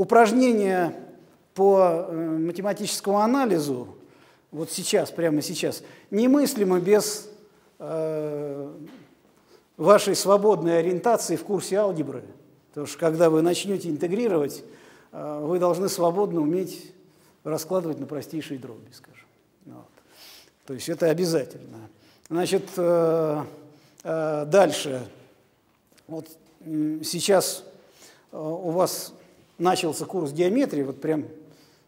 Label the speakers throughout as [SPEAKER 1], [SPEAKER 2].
[SPEAKER 1] упражнения по э, математическому анализу, вот сейчас, прямо сейчас, немыслимо без э, вашей свободной ориентации в курсе алгебры. Потому что когда вы начнете интегрировать, э, вы должны свободно уметь раскладывать на простейшие дроби, скажем. Вот. То есть это обязательно. Значит, э, э, дальше. Вот сейчас у вас начался курс геометрии, вот прям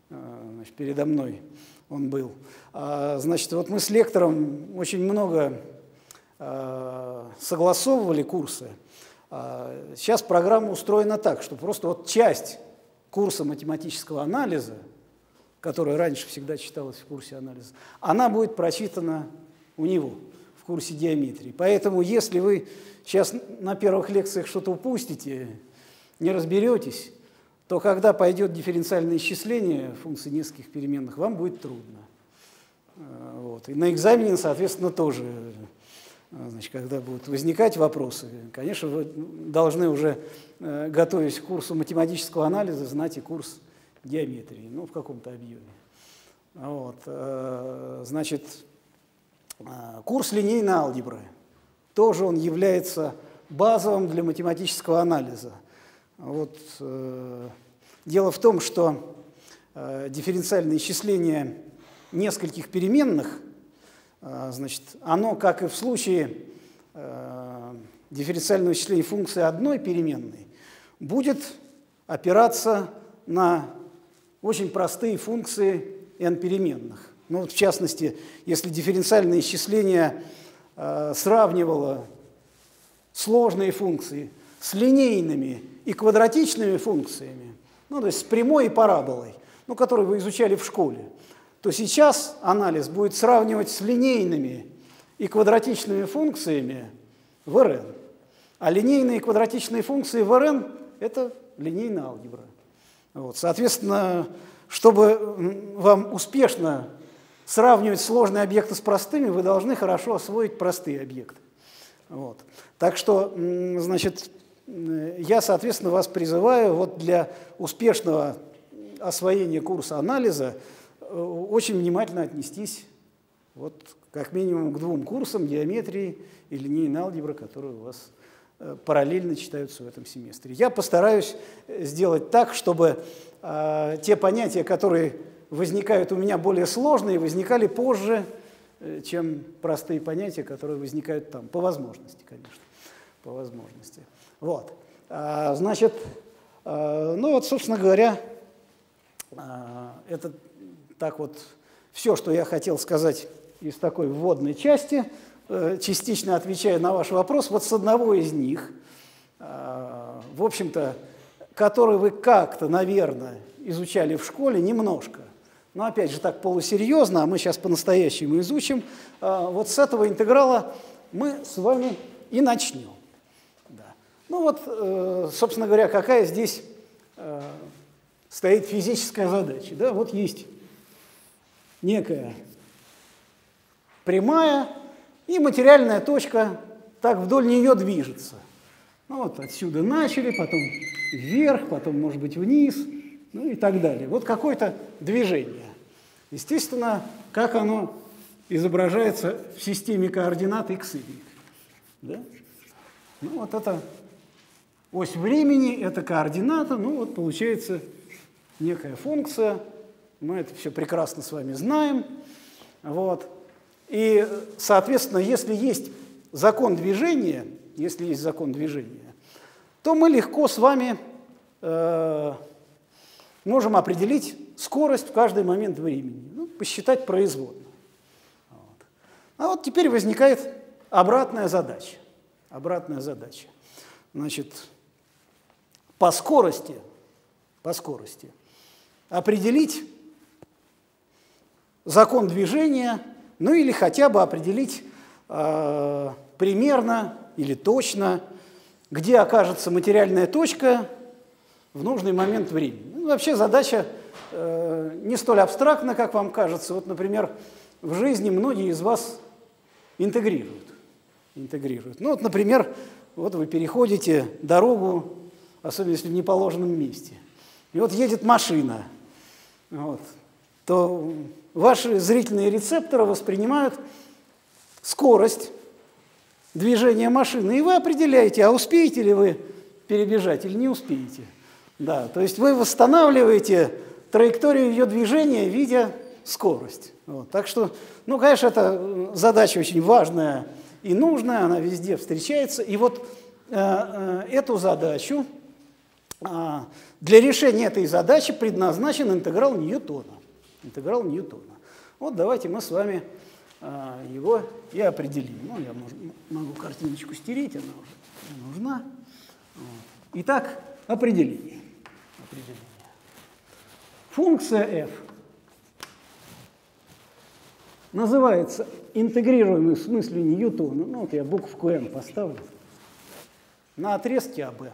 [SPEAKER 1] значит, передо мной он был. А, значит, вот мы с лектором очень много согласовывали курсы. А, сейчас программа устроена так, что просто вот часть курса математического анализа, которая раньше всегда читалась в курсе анализа, она будет прочитана у него в курсе геометрии. Поэтому если вы сейчас на первых лекциях что-то упустите, не разберетесь, то когда пойдет дифференциальное исчисление функций нескольких переменных, вам будет трудно. А, вот. И на экзамене, соответственно, тоже а, значит, когда будут возникать вопросы, конечно, вы должны уже, э, готовясь к курсу математического анализа, знать и курс геометрии, ну, в каком-то объеме. Вот. Значит, курс линейной алгебры, тоже он является базовым для математического анализа. Вот, дело в том, что дифференциальное исчисление нескольких переменных – а, значит, оно, как и в случае э, дифференциального вычисления функции одной переменной, будет опираться на очень простые функции n переменных. Ну, вот в частности, если дифференциальное исчисление э, сравнивало сложные функции с линейными и квадратичными функциями, ну, то есть с прямой и параболой, ну, которые вы изучали в школе, то сейчас анализ будет сравнивать с линейными и квадратичными функциями в РН. А линейные и квадратичные функции в РН – это линейная алгебра. Вот. Соответственно, чтобы вам успешно сравнивать сложные объекты с простыми, вы должны хорошо освоить простые объекты. Вот. Так что, значит, я, соответственно, вас призываю вот для успешного освоения курса анализа Э, очень внимательно отнестись вот как минимум к двум курсам геометрии и линейной алгебры, которые у вас э, параллельно читаются в этом семестре. Я постараюсь э, сделать так, чтобы э, те понятия, которые возникают у меня более сложные, возникали позже, э, чем простые понятия, которые возникают там, по возможности, конечно, по возможности. Вот. А, значит, э, ну вот, собственно говоря, э, этот так вот все, что я хотел сказать из такой вводной части, э, частично отвечая на ваш вопрос, вот с одного из них, в общем-то, который вы как-то, наверное, изучали в школе немножко, но опять же так полусерьезно, а мы сейчас по-настоящему изучим, вот с этого интеграла мы с вами и начнем. Ну вот, собственно говоря, какая здесь стоит физическая задача. Да? Вот есть некая прямая, и материальная точка так вдоль нее движется. Ну, вот отсюда начали, потом вверх, потом, может быть, вниз, ну и так далее. Вот какое-то движение. Естественно, как оно изображается в системе координат x, y. Да? Ну, вот это ось времени, это координата, ну вот получается некая функция – мы это все прекрасно с вами знаем. Вот. И, соответственно, если есть закон движения, если есть закон движения, то мы легко с вами э, можем определить скорость в каждый момент времени, ну, посчитать производно. Вот. А вот теперь возникает обратная задача. Обратная задача. Значит, по скорости, по скорости определить закон движения, ну или хотя бы определить э, примерно или точно, где окажется материальная точка в нужный момент времени. Ну, вообще задача э, не столь абстрактна, как вам кажется. Вот, например, в жизни многие из вас интегрируют. интегрируют. Ну вот, например, вот вы переходите дорогу, особенно если в неположенном месте. и вот едет машина, вот, то ваши зрительные рецепторы воспринимают скорость движения машины, и вы определяете, а успеете ли вы перебежать или не успеете. Да, то есть вы восстанавливаете траекторию ее движения, видя скорость. Вот. Так что, ну, конечно, это задача очень важная и нужная, она везде встречается. И вот э, э, эту задачу, для решения этой задачи предназначен интеграл Ньютона. Интеграл Ньютона. Вот давайте мы с вами э, его и определим. Ну, я могу картиночку стереть, она уже не нужна. Итак, определение. определение. Функция f называется интегрируемый в смысле Ньютона, ну вот я букву n поставлю, на отрезке АБ.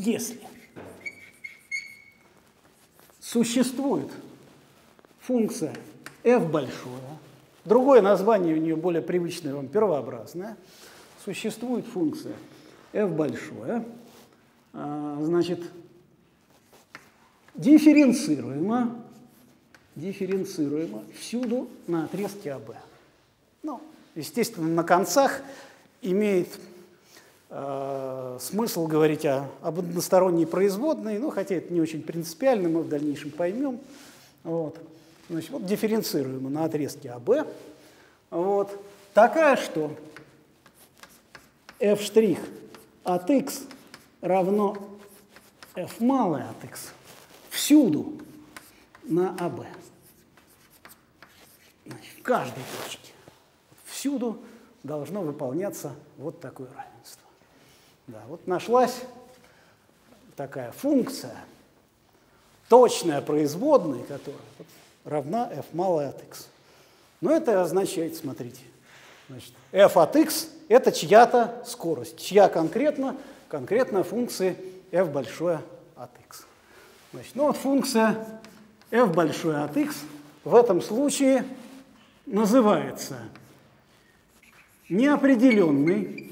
[SPEAKER 1] Если существует функция f большое, другое название у нее более привычное вам, первообразное, существует функция f большое, а, значит, дифференцируемо, дифференцируемо всюду на отрезке АБ. Ну, естественно, на концах имеет э, смысл говорить о, об односторонней производной, ну, хотя это не очень принципиально, мы в дальнейшем поймем. Вот. Значит, вот дифференцируемо на отрезке АБ. Вот. Такая, что f' от x равно f малое от x всюду на АБ. Значит, в каждой точке. Всюду должно выполняться вот такое равенство. Да, вот нашлась такая функция, точная производная, которая вот, равна f малое от x. Но это означает, смотрите, значит, f от x – это чья-то скорость. Чья конкретно? Конкретно функции f большое от x. Значит, ну вот функция f большое от x в этом случае называется неопределенный,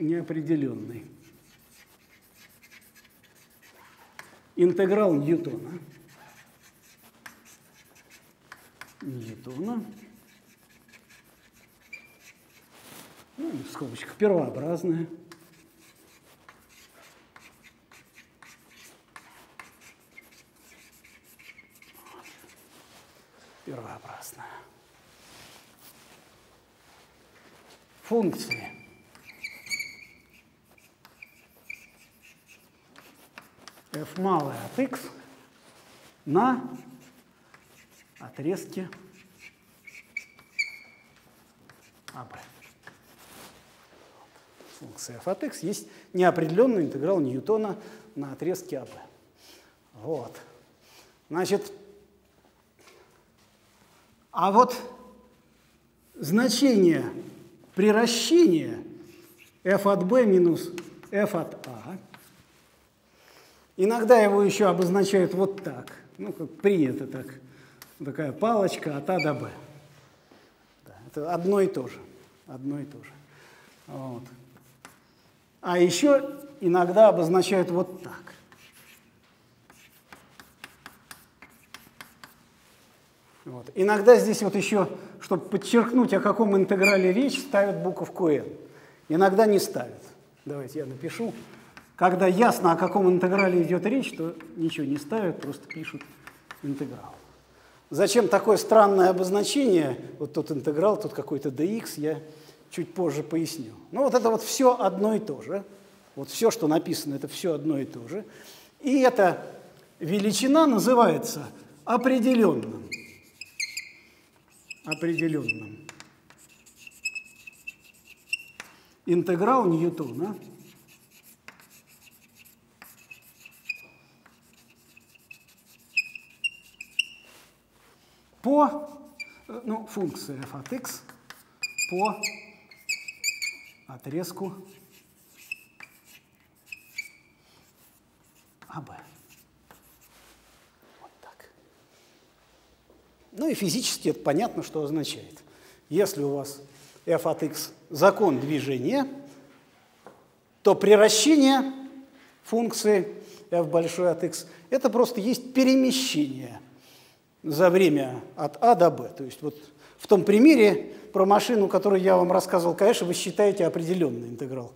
[SPEAKER 1] неопределенный интеграл Ньютона. Ньютона. Ну, в скобочках первообразная. первообразная. Функции. f малое от x на отрезке АБ. Функция f от x есть неопределенный интеграл Ньютона на отрезке АБ. Вот. Значит, а вот значение приращения f от b минус f от a, иногда его еще обозначают вот так, ну, как принято так, такая палочка от a до b. Да, это одно и то же, одно и то же. Вот. А еще иногда обозначают вот так. Вот. Иногда здесь вот еще, чтобы подчеркнуть, о каком интеграле речь, ставят буковку n. Иногда не ставят. Давайте я напишу. Когда ясно, о каком интеграле идет речь, то ничего не ставят, просто пишут интеграл. Зачем такое странное обозначение, вот тот интеграл, тут какой-то dx, я чуть позже поясню. Ну вот это вот все одно и то же. Вот все, что написано, это все одно и то же. И эта величина называется определенным определенном. Интеграл Ньютона по, ну, функции f от x по отрезку АБ. Ну и физически это понятно, что означает. Если у вас f от x закон движения, то приращение функции f большой от x – это просто есть перемещение за время от а до b. То есть вот в том примере про машину, которую я вам рассказывал, конечно, вы считаете определенный интеграл.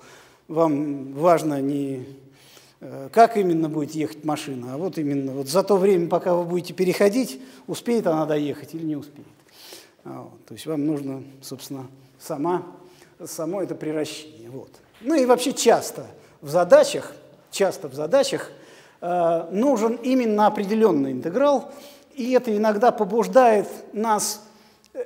[SPEAKER 1] Вам важно не э, как именно будет ехать машина, а вот именно вот за то время, пока вы будете переходить, успеет она доехать или не успеет. А вот, то есть вам нужно, собственно, сама, само это приращение. Вот. Ну и вообще часто в задачах, часто в задачах э, нужен именно определенный интеграл, и это иногда побуждает нас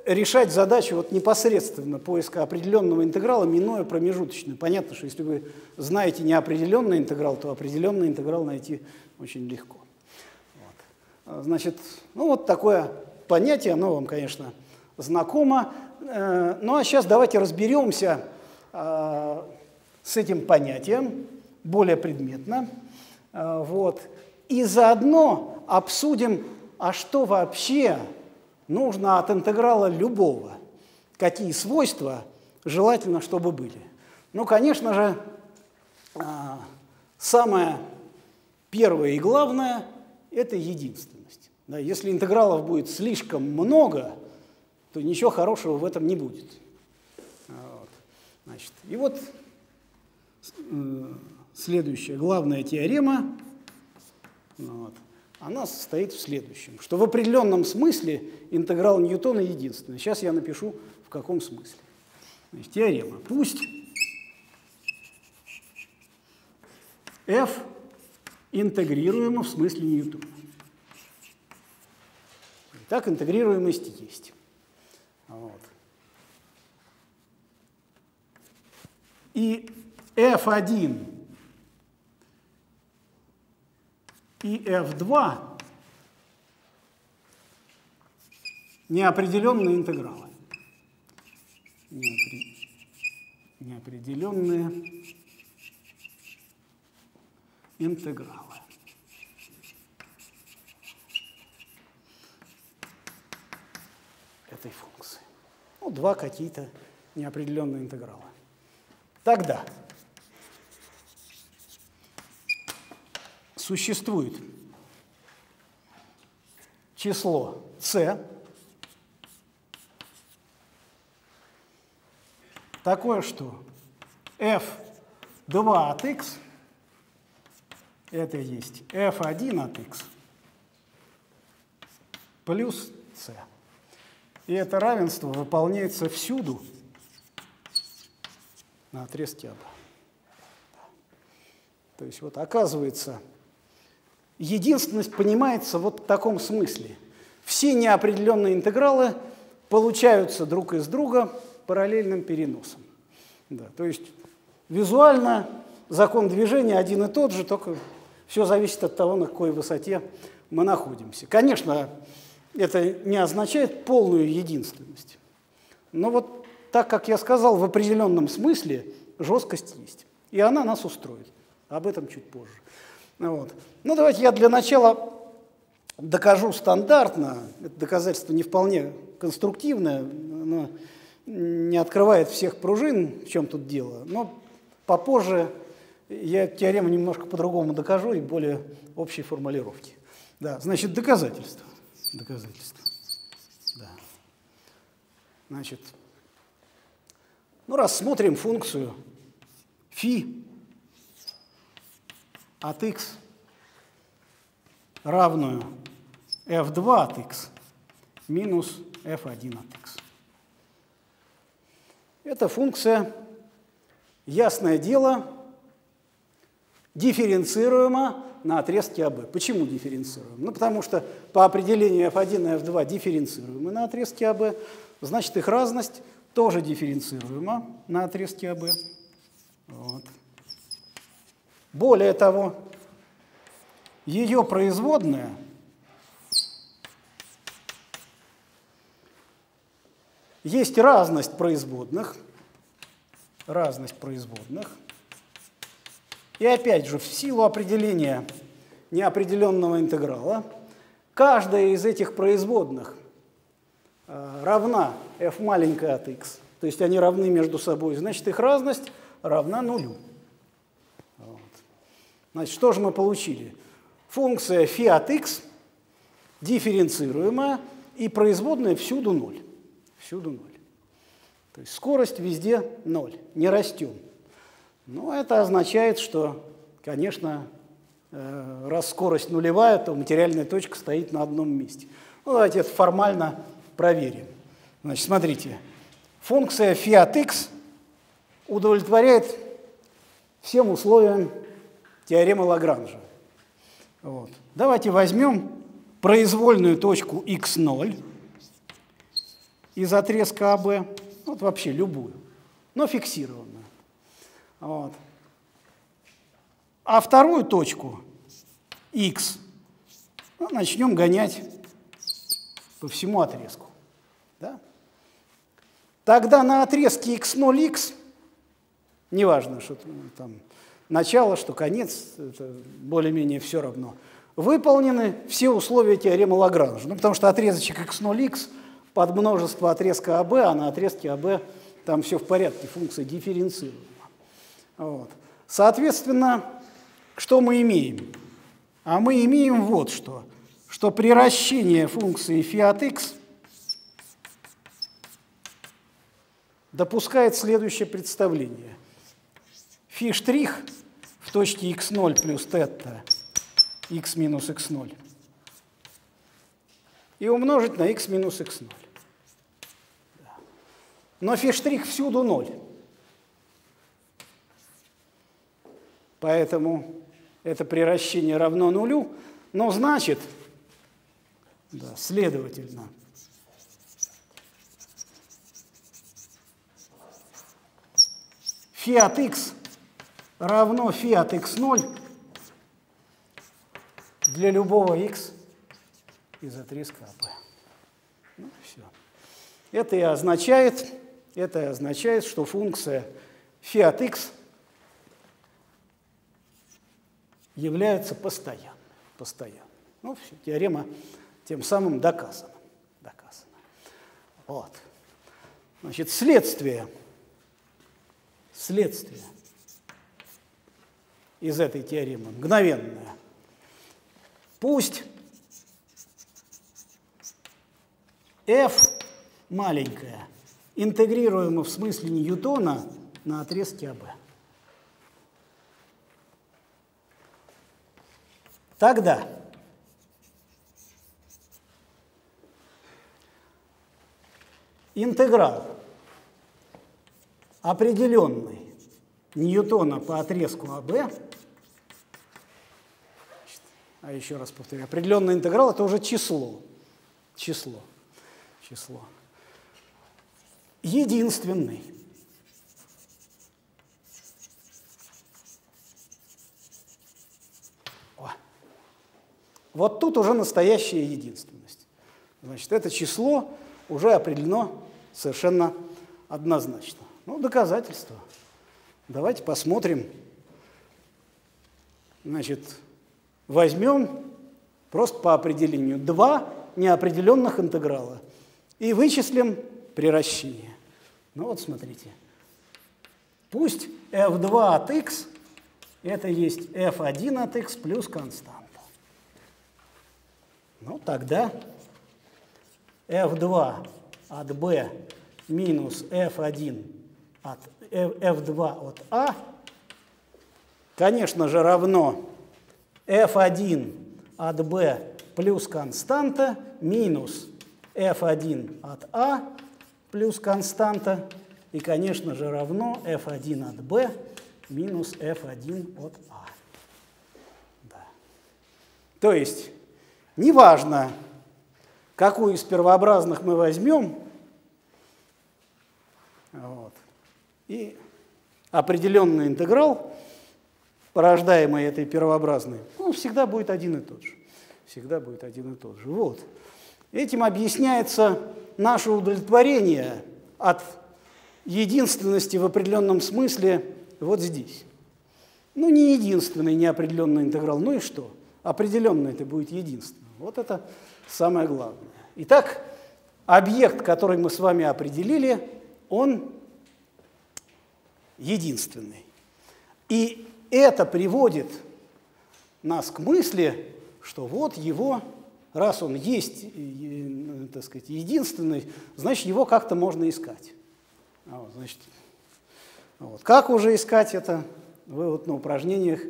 [SPEAKER 1] решать задачу вот непосредственно поиска определенного интеграла, минуя промежуточную. Понятно, что если вы знаете неопределенный интеграл, то определенный интеграл найти очень легко. Вот. А, значит, ну вот такое понятие, оно вам, конечно, знакомо. Э, ну а сейчас давайте разберемся а, с этим понятием более предметно. А, вот. И заодно обсудим, а что вообще нужно от интеграла любого, какие свойства желательно, чтобы были. Ну, конечно же, а, самое первое и главное – это единственность. Да, если интегралов будет слишком много, то ничего хорошего в этом не будет. Вот. Значит, и вот следующая главная теорема. Вот она состоит в следующем, что в определенном смысле интеграл Ньютона единственный. Сейчас я напишу, в каком смысле. Значит, теорема. Пусть f интегрируемо в смысле Ньютона. Так интегрируемость есть. Вот. И f1 и f2 неопределенные интегралы. Неопределенные интегралы. этой функции. Ну, два какие-то неопределенные интегралы. Тогда существует число c, такое, что f2 от x это есть f1 от x плюс c. И это равенство выполняется всюду на отрезке АБ. То есть вот оказывается, Единственность понимается вот в таком смысле. Все неопределенные интегралы получаются друг из друга параллельным переносом. Да, то есть визуально закон движения один и тот же, только все зависит от того, на какой высоте мы находимся. Конечно, это не означает полную единственность. Но вот так, как я сказал, в определенном смысле жесткость есть. И она нас устроит. Об этом чуть позже. Вот. Ну, давайте я для начала докажу стандартно. Это доказательство не вполне конструктивное, оно не открывает всех пружин, в чем тут дело. Но попозже я теорему немножко по-другому докажу и более общей формулировки. Да, значит, доказательство. Доказательство. Да. Значит, ну, рассмотрим функцию φ от x равную f2 от x минус f1 от x. Эта функция, ясное дело, дифференцируема на отрезке АБ. Почему дифференцируем? Ну, потому что по определению f1 и f2 дифференцируемы на отрезке АБ, значит, их разность тоже дифференцируема на отрезке АБ. Вот. Более того, ее производная есть разность производных, разность производных, и опять же, в силу определения неопределенного интеграла, каждая из этих производных э, равна f маленькая от x, то есть они равны между собой, значит их разность равна нулю. Значит, что же мы получили? Функция φ от x дифференцируемая и производная всюду 0. Всюду 0. То есть скорость везде 0, не растем. Но это означает, что, конечно, э, раз скорость нулевая, то материальная точка стоит на одном месте. Ну, давайте это формально проверим. Значит, смотрите, функция φ от x удовлетворяет всем условиям теоремы Лагранжа. Вот. Давайте возьмем произвольную точку x0 из отрезка АБ, вот вообще любую, но фиксированную. Вот. А вторую точку x ну, начнем гонять по всему отрезку. Да? Тогда на отрезке x0x, неважно, что там начало, что конец, это более-менее все равно, выполнены все условия теоремы Лагранжа. Ну, потому что отрезочек x0x под множество отрезка АБ, а на отрезке АБ там все в порядке, функция дифференцируема. Вот. Соответственно, что мы имеем? А мы имеем вот что, что при вращении функции φ от x допускает следующее представление. Фи в точке x0 плюс тета x минус x0 и умножить на x минус x0. Но фи-штрих всюду 0. Поэтому это приращение равно нулю, но значит, да, следовательно, фи от x равно фи от x0 для любого x из отрезка АП. Ну, все. Это и означает, это и означает, что функция φ от x является постоянной. постоянной. Ну, все, теорема тем самым доказана. доказана. Вот. Значит, следствие, следствие из этой теоремы мгновенное – Пусть f маленькая интегрируема в смысле Ньютона на отрезке АБ. Тогда интеграл определенный Ньютона по отрезку АБ а еще раз повторю, определенный интеграл – это уже число. Число. Число. Единственный. Вот тут уже настоящая единственность. Значит, это число уже определено совершенно однозначно. Ну, доказательство. Давайте посмотрим. Значит, возьмем просто по определению два неопределенных интеграла и вычислим приращение. Ну вот смотрите. Пусть f2 от x это есть f1 от x плюс константа. Ну тогда f2 от b минус f1 от f2 от a, конечно же, равно f1 от b плюс константа минус f1 от a плюс константа и, конечно же, равно f1 от b минус f1 от a. Да. То есть, неважно, какую из первообразных мы возьмем, вот, и определенный интеграл порождаемый этой первообразной, он всегда будет один и тот же. Всегда будет один и тот же. Вот. Этим объясняется наше удовлетворение от единственности в определенном смысле вот здесь. Ну, не единственный неопределенный интеграл, ну и что? Определенный это будет единственным. Вот это самое главное. Итак, объект, который мы с вами определили, он единственный. И это приводит нас к мысли, что вот его, раз он есть, так сказать, единственный, значит, его как-то можно искать. А вот, значит, вот. Как уже искать это, вы вот на упражнениях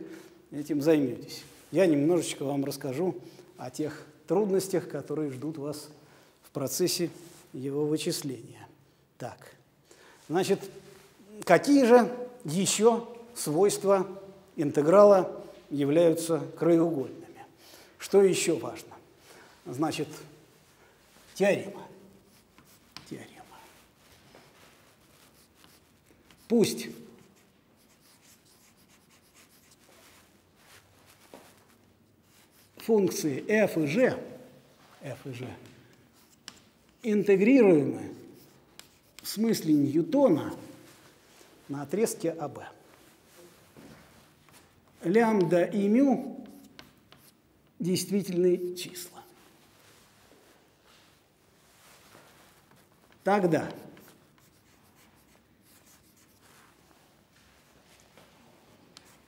[SPEAKER 1] этим займетесь. Я немножечко вам расскажу о тех трудностях, которые ждут вас в процессе его вычисления. Так, значит, какие же еще свойства интеграла являются краеугольными? Что еще важно? Значит, теорема. Теорема. Пусть функции f и g, f и g интегрируемы в смысле Ньютона на отрезке АБ. Лямбда и мю – действительные числа. Тогда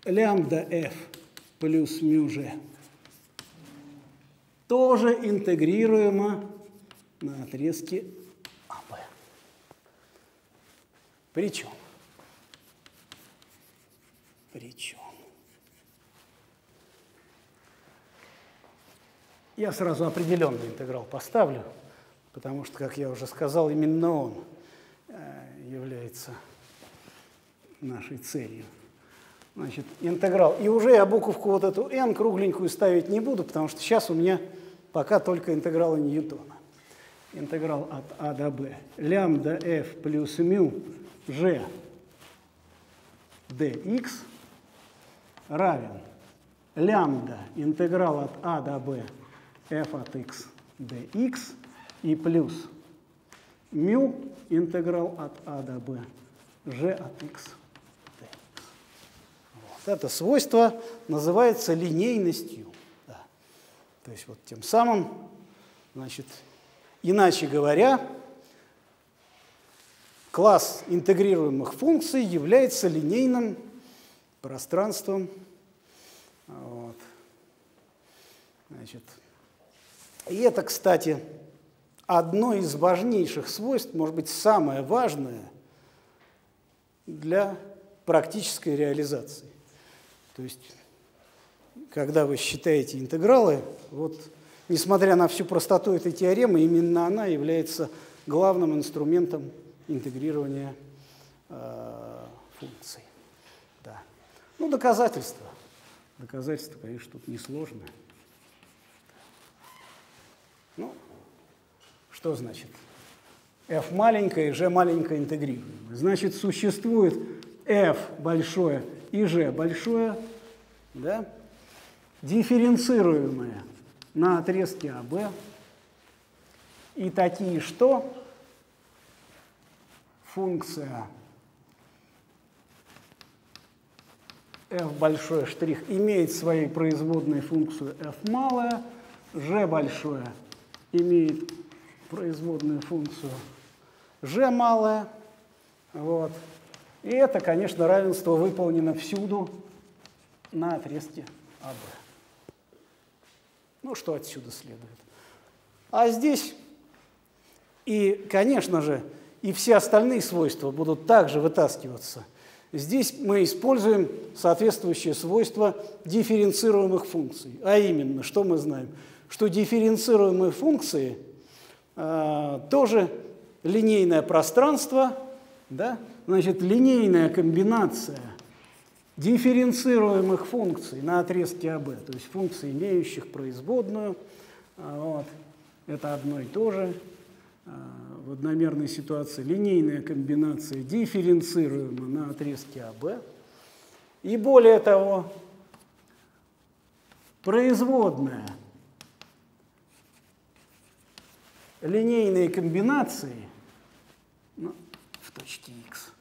[SPEAKER 1] лямбда f плюс мю g тоже интегрируемо на отрезке АБ. Причем? Причем? Я сразу определенный интеграл поставлю, потому что, как я уже сказал, именно он э, является нашей целью. Значит, интеграл. И уже я буковку вот эту n кругленькую ставить не буду, потому что сейчас у меня Пока только интегралы Ньютона. Интеграл от А до Б. Лямбда f плюс мю g dx равен лямбда интеграл от А до Б f от x dx и плюс мю интеграл от А до Б g от x dx. Вот. Это свойство называется линейностью. То есть вот тем самым, значит, иначе говоря, класс интегрируемых функций является линейным пространством. Вот. Значит, и это, кстати, одно из важнейших свойств, может быть, самое важное для практической реализации. То есть когда вы считаете интегралы, вот, несмотря на всю простоту этой теоремы, именно она является главным инструментом интегрирования э, функций. Да. Ну, доказательства. Доказательства, конечно, тут несложно. Ну, что значит? f маленькое и g маленькое интегрируемое. Значит, существует f большое и g большое, да? дифференцируемые на отрезке АБ и такие, что функция f большое штрих имеет своей производной функцию f малая, g большое имеет производную функцию g малая. Вот. И это, конечно, равенство выполнено всюду на отрезке АБ. Ну, что отсюда следует? А здесь и, конечно же, и все остальные свойства будут также вытаскиваться. Здесь мы используем соответствующее свойство дифференцируемых функций. А именно, что мы знаем? Что дифференцируемые функции э, тоже линейное пространство, да? значит, линейная комбинация – дифференцируемых функций на отрезке АБ, то есть функций, имеющих производную. А, вот. Это одно и то же. А, в одномерной ситуации линейная комбинация дифференцируема на отрезке АБ. И более того, производная линейные комбинации ну, в точке x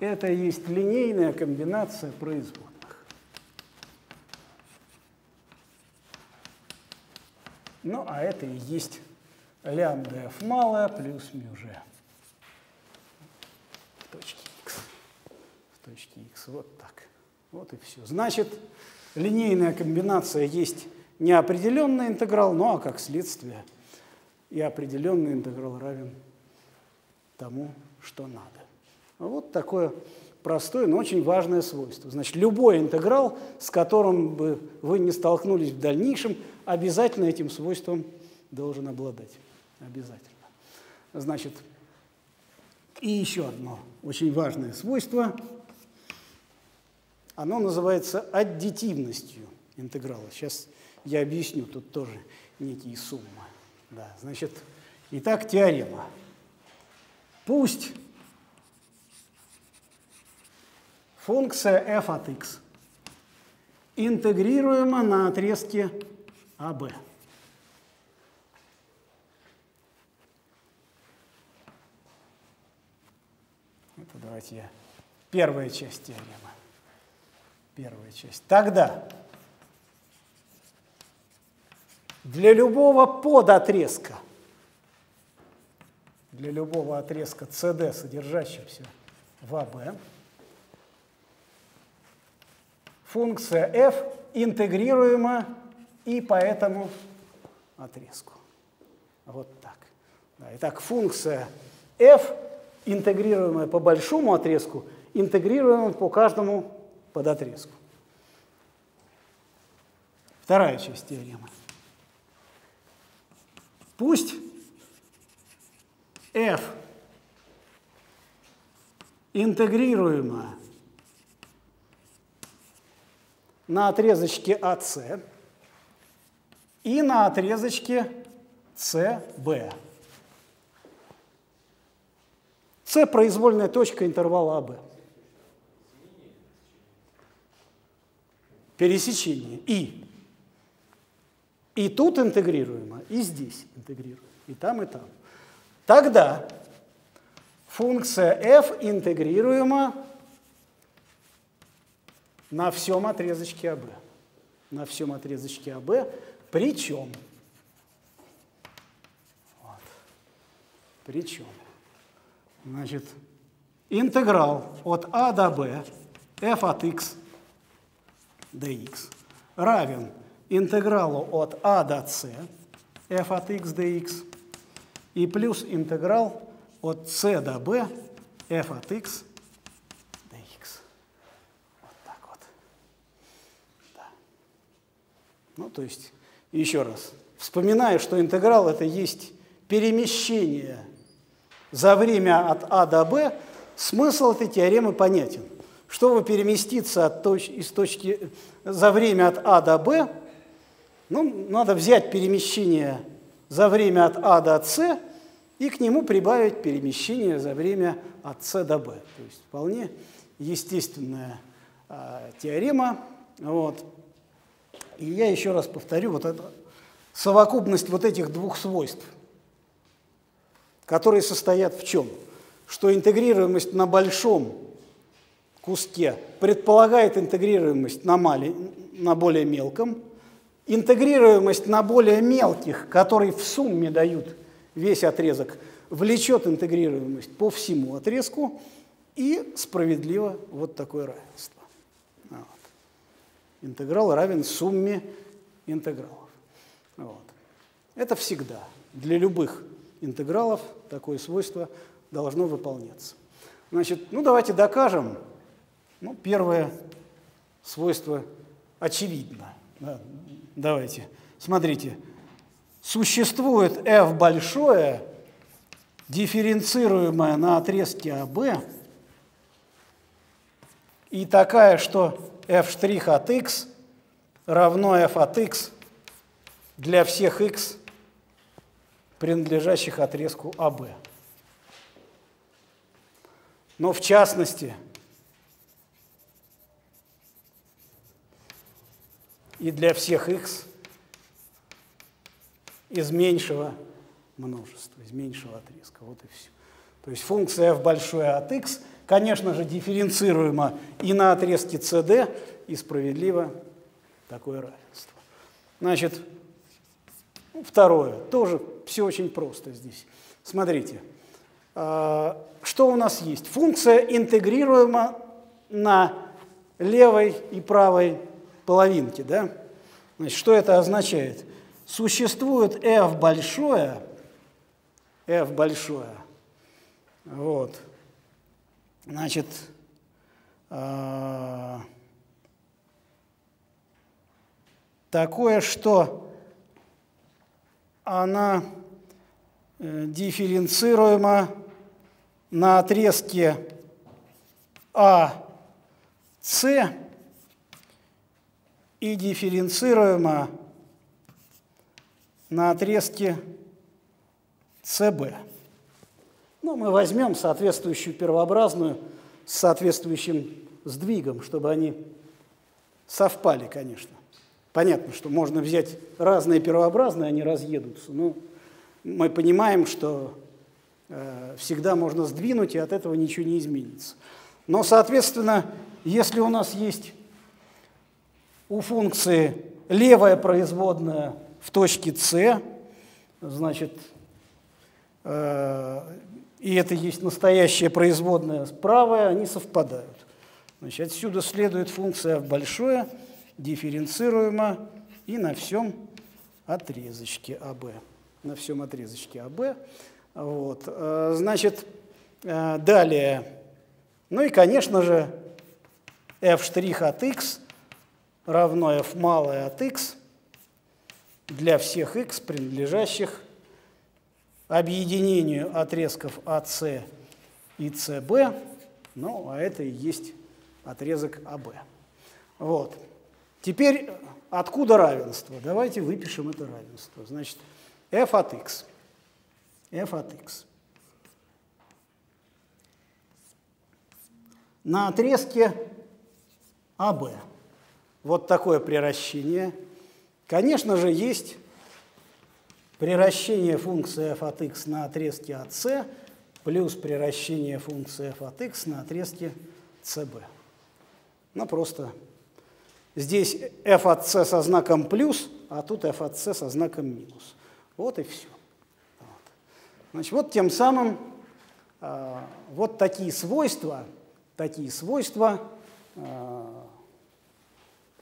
[SPEAKER 1] это есть линейная комбинация производных. Ну, а это и есть лямбда f малая плюс мю g в точке x. В точке x. Вот так. Вот и все. Значит, линейная комбинация есть неопределенный интеграл, ну а как следствие и определенный интеграл равен тому, что надо. Вот такое простое, но очень важное свойство. Значит, любой интеграл, с которым бы вы не столкнулись в дальнейшем, обязательно этим свойством должен обладать. Обязательно. Значит, и еще одно очень важное свойство. Оно называется аддитивностью интеграла. Сейчас я объясню, тут тоже некие суммы. Да, значит, итак, теорема. Пусть функция f от x интегрируема на отрезке АБ. Это давайте я первая часть теоремы. Первая часть. Тогда для любого подотрезка, для любого отрезка CD, содержащегося в АБ, функция f интегрируема и по этому отрезку. Вот так. Итак, функция f, интегрируемая по большому отрезку, интегрируема по каждому подотрезку. Вторая часть теоремы. Пусть f интегрируемо на отрезочке АС и на отрезочке CB. С – произвольная точка интервала АБ. Пересечение. И. И тут интегрируемо, и здесь интегрируемо, и там, и там. Тогда функция f интегрируема на всем отрезочке АБ. На всем отрезочке АБ, причем, вот, причем, значит, интеграл от А до Б f от x dx равен интегралу от а до с f от x dx и плюс интеграл от c до b f от x dx. Вот так вот. Да. Ну, то есть, еще раз, вспоминаю, что интеграл это есть перемещение за время от а до b, смысл этой теоремы понятен. Чтобы переместиться от точ из точки за время от А до Б, ну, надо взять перемещение за время от А до С и к нему прибавить перемещение за время от С до Б. То есть вполне естественная а, теорема. Вот. И я еще раз повторю, вот это совокупность вот этих двух свойств, которые состоят в чем? Что интегрируемость на большом куске предполагает интегрируемость на, мали, на более мелком, интегрируемость на более мелких, которые в сумме дают весь отрезок, влечет интегрируемость по всему отрезку, и справедливо вот такое равенство. Вот. Интеграл равен сумме интегралов. Вот. Это всегда. Для любых интегралов такое свойство должно выполняться. Значит, ну давайте докажем, ну, первое свойство очевидно. Да, давайте, смотрите. Существует f большое, дифференцируемое на отрезке АБ, и такая, что f' от x равно f от x для всех x, принадлежащих отрезку АБ. Но в частности, и для всех x из меньшего множества, из меньшего отрезка. Вот и все. То есть функция f большое от x, конечно же, дифференцируема и на отрезке cd, и справедливо такое равенство. Значит, второе, тоже все очень просто здесь. Смотрите, а, что у нас есть? Функция интегрируема на левой и правой половинки. Да? Значит, что это означает? Существует f большое, f большое, вот, значит, э, такое, что она э, дифференцируема на отрезке АС и дифференцируема на отрезке СБ. Ну, мы возьмем соответствующую первообразную с соответствующим сдвигом, чтобы они совпали, конечно. Понятно, что можно взять разные первообразные, они разъедутся, но мы понимаем, что э, всегда можно сдвинуть, и от этого ничего не изменится. Но, соответственно, если у нас есть у функции левая производная в точке С, значит, э, и это есть настоящая производная правая, они совпадают. Значит, отсюда следует функция f большое – дифференцируемо и на всем отрезочке АБ. На всем отрезочке АБ. Вот. Э, значит, э, далее. Ну и, конечно же, f' от x равно f малое от x для всех x, принадлежащих объединению отрезков AC и CB, ну, а это и есть отрезок АБ. Вот. Теперь откуда равенство? Давайте выпишем это равенство. Значит, f от x. f от x. На отрезке АБ. Вот такое приращение. Конечно же, есть приращение функции f от x на отрезке AC плюс приращение функции f от x на отрезке CB. Ну, просто Здесь f от c со знаком плюс, а тут f от c со знаком минус. Вот и все. Вот. Значит, вот тем самым э, вот такие свойства, такие свойства э,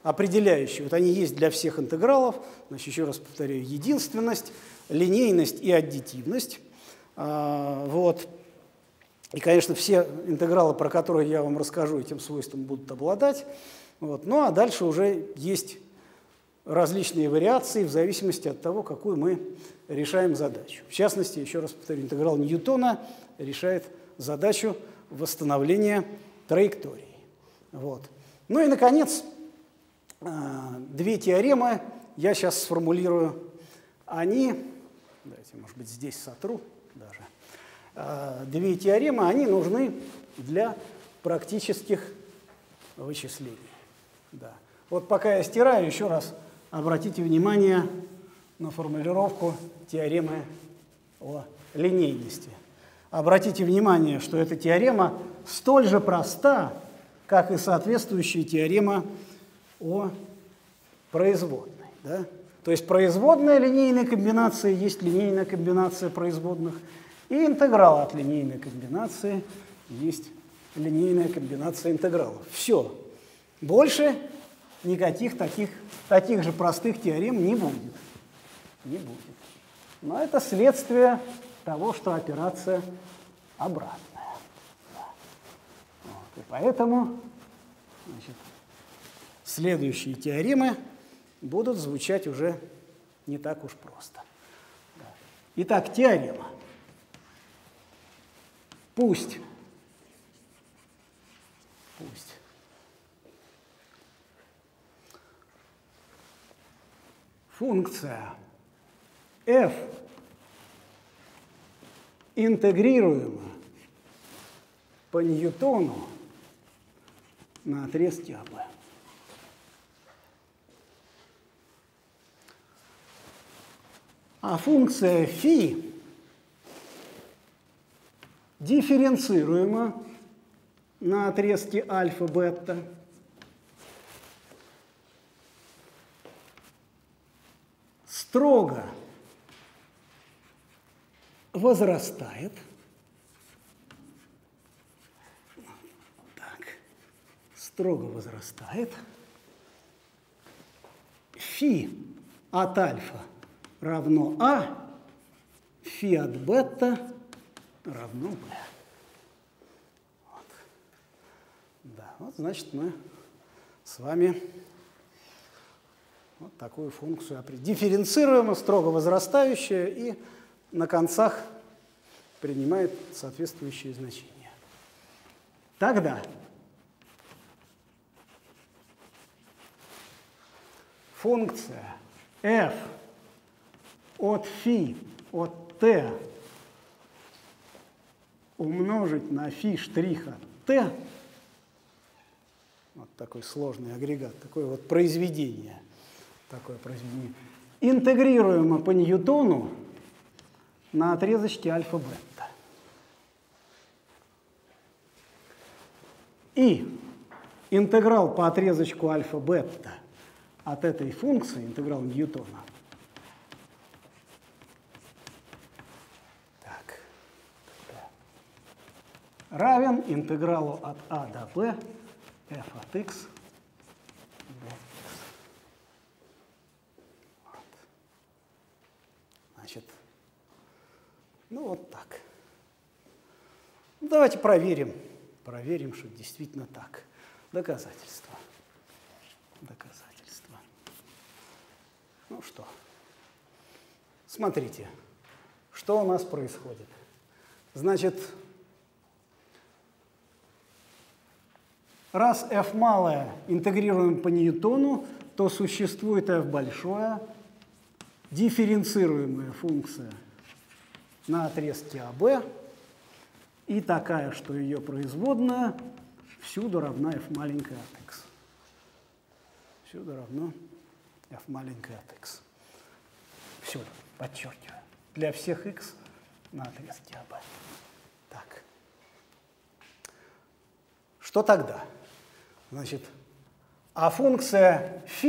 [SPEAKER 1] определяющие, вот они есть для всех интегралов, значит, еще раз повторяю, единственность, линейность и аддитивность. Э, вот. И, конечно, все интегралы, про которые я вам расскажу, этим свойством будут обладать. Вот. Ну а дальше уже есть различные вариации в зависимости от того, какую мы решаем задачу. В частности, еще раз повторю, интеграл Ньютона решает задачу восстановления траектории. Вот. Ну и, наконец, а, две теоремы я сейчас сформулирую. Они, давайте, может быть, здесь сотру даже. А, две теоремы, они нужны для практических вычислений. Да. Вот пока я стираю, еще раз обратите внимание на формулировку теоремы о линейности. Обратите внимание, что эта теорема столь же проста, как и соответствующая теорема о производной. Да? То есть производная линейная комбинация есть линейная комбинация производных, и интеграл от линейной комбинации есть линейная комбинация интегралов. Все, больше никаких таких, таких же простых теорем не будет. Не будет. Но это следствие того, что операция обратная. Да. Вот. И поэтому значит, следующие теоремы будут звучать уже не так уж просто. Итак, теорема. Пусть, пусть функция f интегрируема по Ньютону на отрезке АБ. А функция φ дифференцируема на отрезке альфа-бета строго возрастает. Так, строго возрастает. Фи от альфа равно А, фи от бета равно b. Вот. Да, вот значит мы с вами вот такую функцию дифференцируем, строго возрастающая и на концах принимает соответствующие значения. Тогда функция f от φ от t умножить на φ штриха t, вот такой сложный агрегат, такое вот произведение, такое произведение, интегрируемо по Ньютону на отрезочке альфа-бета. И интеграл по отрезочку альфа-бета от этой функции, интеграл Ньютона, так, равен интегралу от а до b f от x Значит, ну вот так. Давайте проверим, проверим, что действительно так. Доказательства. Доказательства. Ну что, смотрите, что у нас происходит. Значит, раз f малое интегрируем по Ньютону, то существует f большое, дифференцируемая функция на отрезке АБ и такая, что ее производная всюду равна f маленькая от x. Всюду равно f маленькая от x. Всюду, подчеркиваю. Для всех x на отрезке АБ. Так. Что тогда? Значит, а функция φ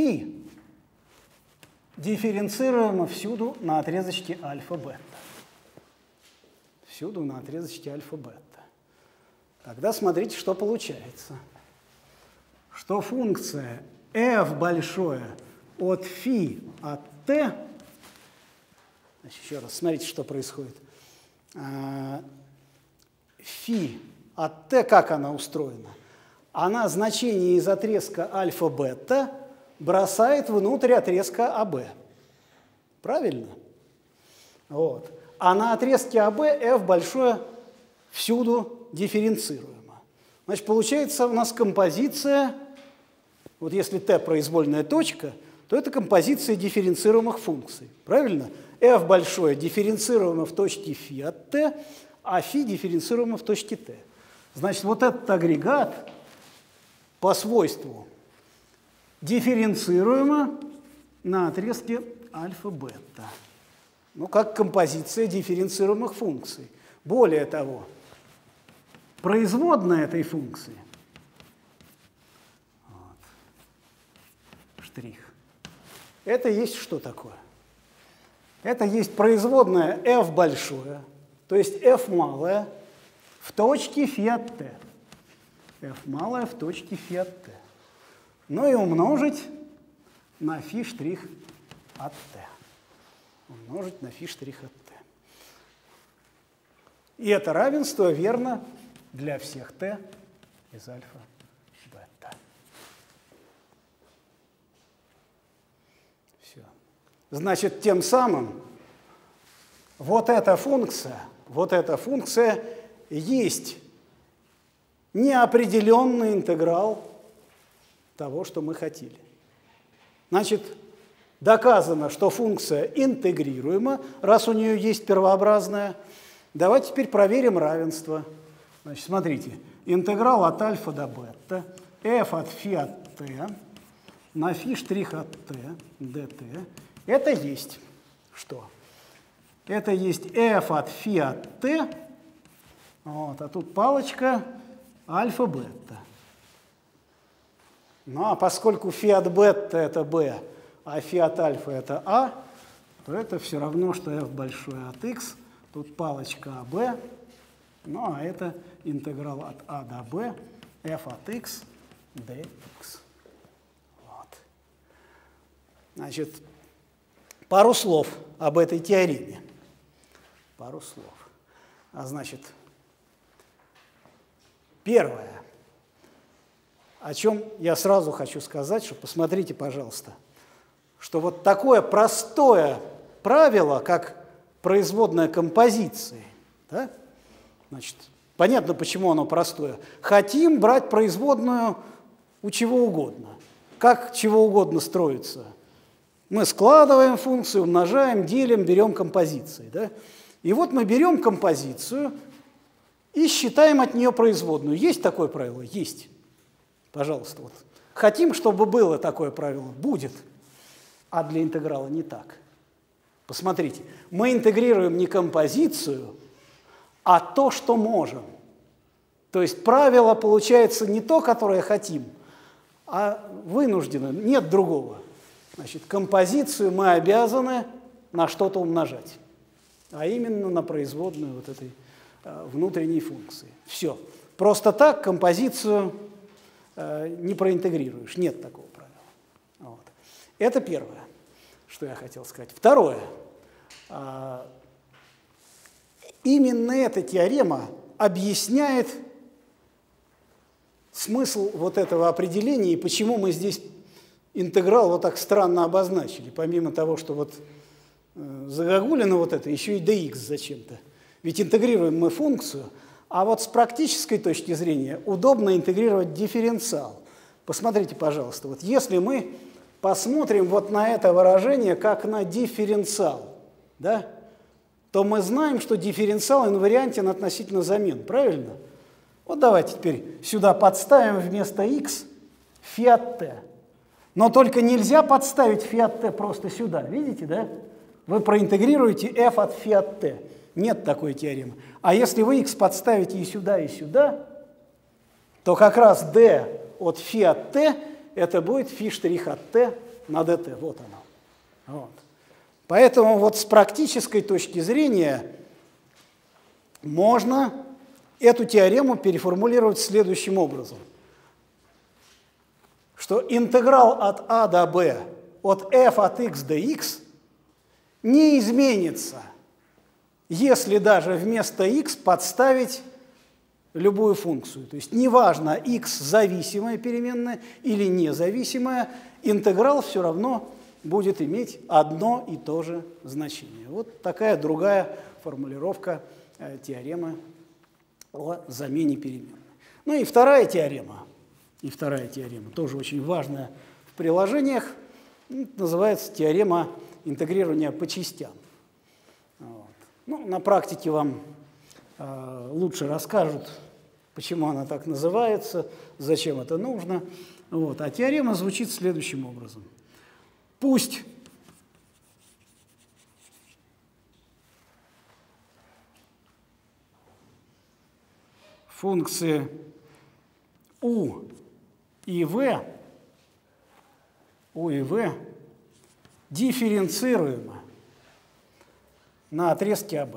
[SPEAKER 1] дифференцируема всюду на отрезочке альфа-бета. Всюду на отрезочке альфа-бета. Тогда смотрите, что получается. Что функция f большое от φ от t, значит, еще раз, смотрите, что происходит. А, фи от t, как она устроена – она значение из отрезка альфа-бета бросает внутрь отрезка АБ. Правильно? Вот. А на отрезке АБ f большое всюду дифференцируемо. Значит, получается у нас композиция, вот если t произвольная точка, то это композиция дифференцируемых функций. Правильно? f большое дифференцируемо в точке φ от t, а φ дифференцируемо в точке t. Значит, вот этот агрегат по свойству дифференцируемо на отрезке альфа-бета ну, как композиция дифференцируемых функций. Более того, производная этой функции, вот, штрих, это есть что такое? Это есть производная f большое, то есть f малое в точке φ от t f малое в точке φ от t. Ну и умножить на φ штрих от t умножить на φ штрих от t. И это равенство верно для всех t из альфа бета. Все. Значит, тем самым вот эта функция, вот эта функция есть неопределенный интеграл того, что мы хотели. Значит, Доказано, что функция интегрируема, раз у нее есть первообразная. Давайте теперь проверим равенство. Значит, смотрите, интеграл от альфа до бета, f от φ от t на φ штрих от t, dt, это есть что? Это есть f от φ от t, вот, а тут палочка альфа-бета. Ну а поскольку φ от бета это b, а фи от альфа это а, то это все равно, что f большое от x, тут палочка АБ, ну а это интеграл от а до b, f от x dx. Вот. Значит, пару слов об этой теореме. Пару слов. А значит, первое, о чем я сразу хочу сказать, что посмотрите, пожалуйста, что вот такое простое правило, как производная композиции, да, значит, понятно, почему оно простое. Хотим брать производную у чего угодно. Как чего угодно строится. Мы складываем функцию, умножаем, делим, берем композиции. Да? И вот мы берем композицию и считаем от нее производную. Есть такое правило? Есть. Пожалуйста. Вот. Хотим, чтобы было такое правило? Будет. А для интеграла не так. Посмотрите, мы интегрируем не композицию, а то, что можем. То есть правило получается не то, которое хотим, а вынуждено, нет другого. Значит, композицию мы обязаны на что-то умножать, а именно на производную вот этой внутренней функции. Все. Просто так композицию э, не проинтегрируешь, нет такого правила. Вот. Это первое, что я хотел сказать. Второе. Э, именно эта теорема объясняет смысл вот этого определения и почему мы здесь интеграл вот так странно обозначили, помимо того, что вот э, загогулено вот это, еще и dx зачем-то. Ведь интегрируем мы функцию, а вот с практической точки зрения удобно интегрировать дифференциал. Посмотрите, пожалуйста, вот если мы посмотрим вот на это выражение как на дифференциал, да, то мы знаем, что дифференциал инвариантен относительно замен, правильно? Вот давайте теперь сюда подставим вместо x фиат t. Но только нельзя подставить фиат t просто сюда, видите, да? Вы проинтегрируете f от фиат t. Нет такой теоремы. А если вы x подставите и сюда, и сюда, то как раз d от фиат t это будет фи штрих от t на dt. Вот оно. Вот. Поэтому вот с практической точки зрения можно эту теорему переформулировать следующим образом, что интеграл от а до b от f от x до x не изменится, если даже вместо x подставить любую функцию. То есть неважно, x зависимая переменная или независимая, интеграл все равно будет иметь одно и то же значение. Вот такая другая формулировка э, теоремы о замене переменной. Ну и вторая теорема, и вторая теорема, тоже очень важная в приложениях, называется теорема интегрирования по частям. Ну, на практике вам э, лучше расскажут, почему она так называется, зачем это нужно. Вот. А теорема звучит следующим образом. Пусть функции u и v, u и v дифференцируемы на отрезке АБ.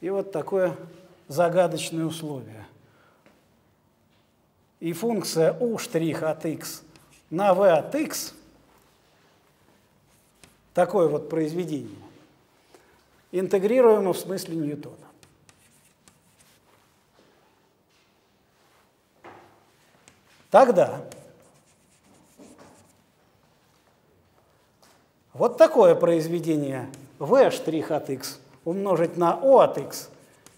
[SPEAKER 1] И вот такое загадочное условие. И функция u' от x на v от x, такое вот произведение, интегрируемо в смысле Ньютона. Тогда вот такое произведение v' штрих от x умножить на o от x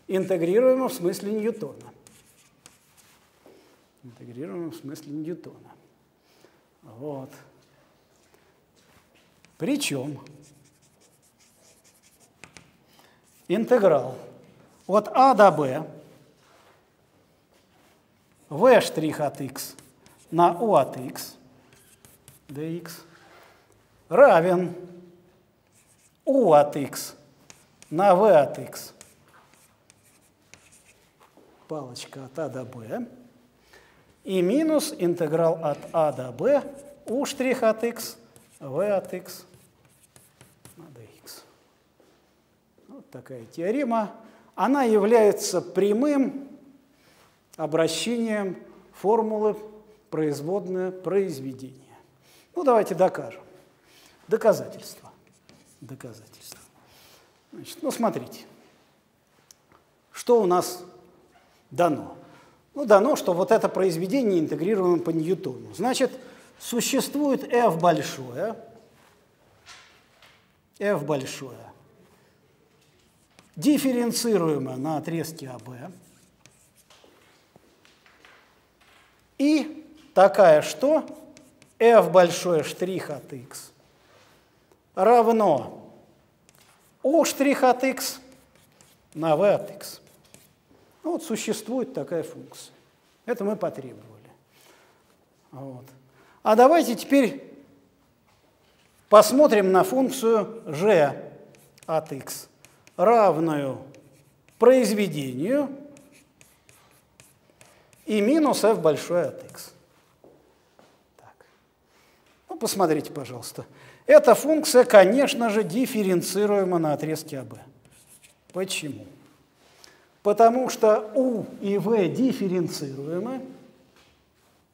[SPEAKER 1] интегрируемо в смысле Ньютона. Интегрируемо в смысле Ньютона. Вот. Причем интеграл от а до b v' штрих от x на u от x dx равен u от x на v от x палочка от а до b и минус интеграл от а до b u штрих от x v от x такая теорема, она является прямым обращением формулы производное произведение. Ну, давайте докажем. Доказательство. Доказательство. Значит, ну, смотрите. Что у нас дано? Ну, дано, что вот это произведение интегрируемо по Ньютону. Значит, существует f большое, f большое, дифференцируемо на отрезке АБ, и такая что? f большое штрих от x равно u штрих от x на v от x. Ну, вот существует такая функция. Это мы потребовали. Вот. А давайте теперь посмотрим на функцию g от x, равную произведению и минус f большое от x. Так. Ну, посмотрите, пожалуйста. Эта функция, конечно же, дифференцируема на отрезке АБ. Почему? Потому что U и V дифференцируемы.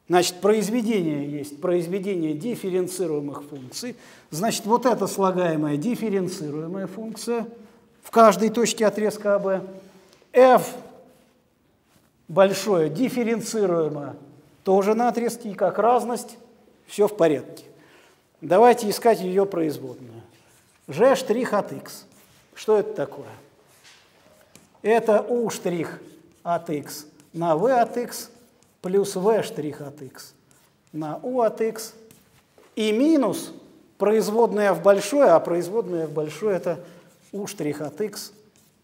[SPEAKER 1] Значит, произведение есть произведение дифференцируемых функций. Значит, вот эта слагаемая дифференцируемая функция в каждой точке отрезка АБ. F большое дифференцируемо тоже на отрезке, и как разность, все в порядке. Давайте искать ее производную. g' от x. Что это такое? Это u' от x на v от x плюс v' от x на u от x и минус производная в большое, а производная в большое это u' от x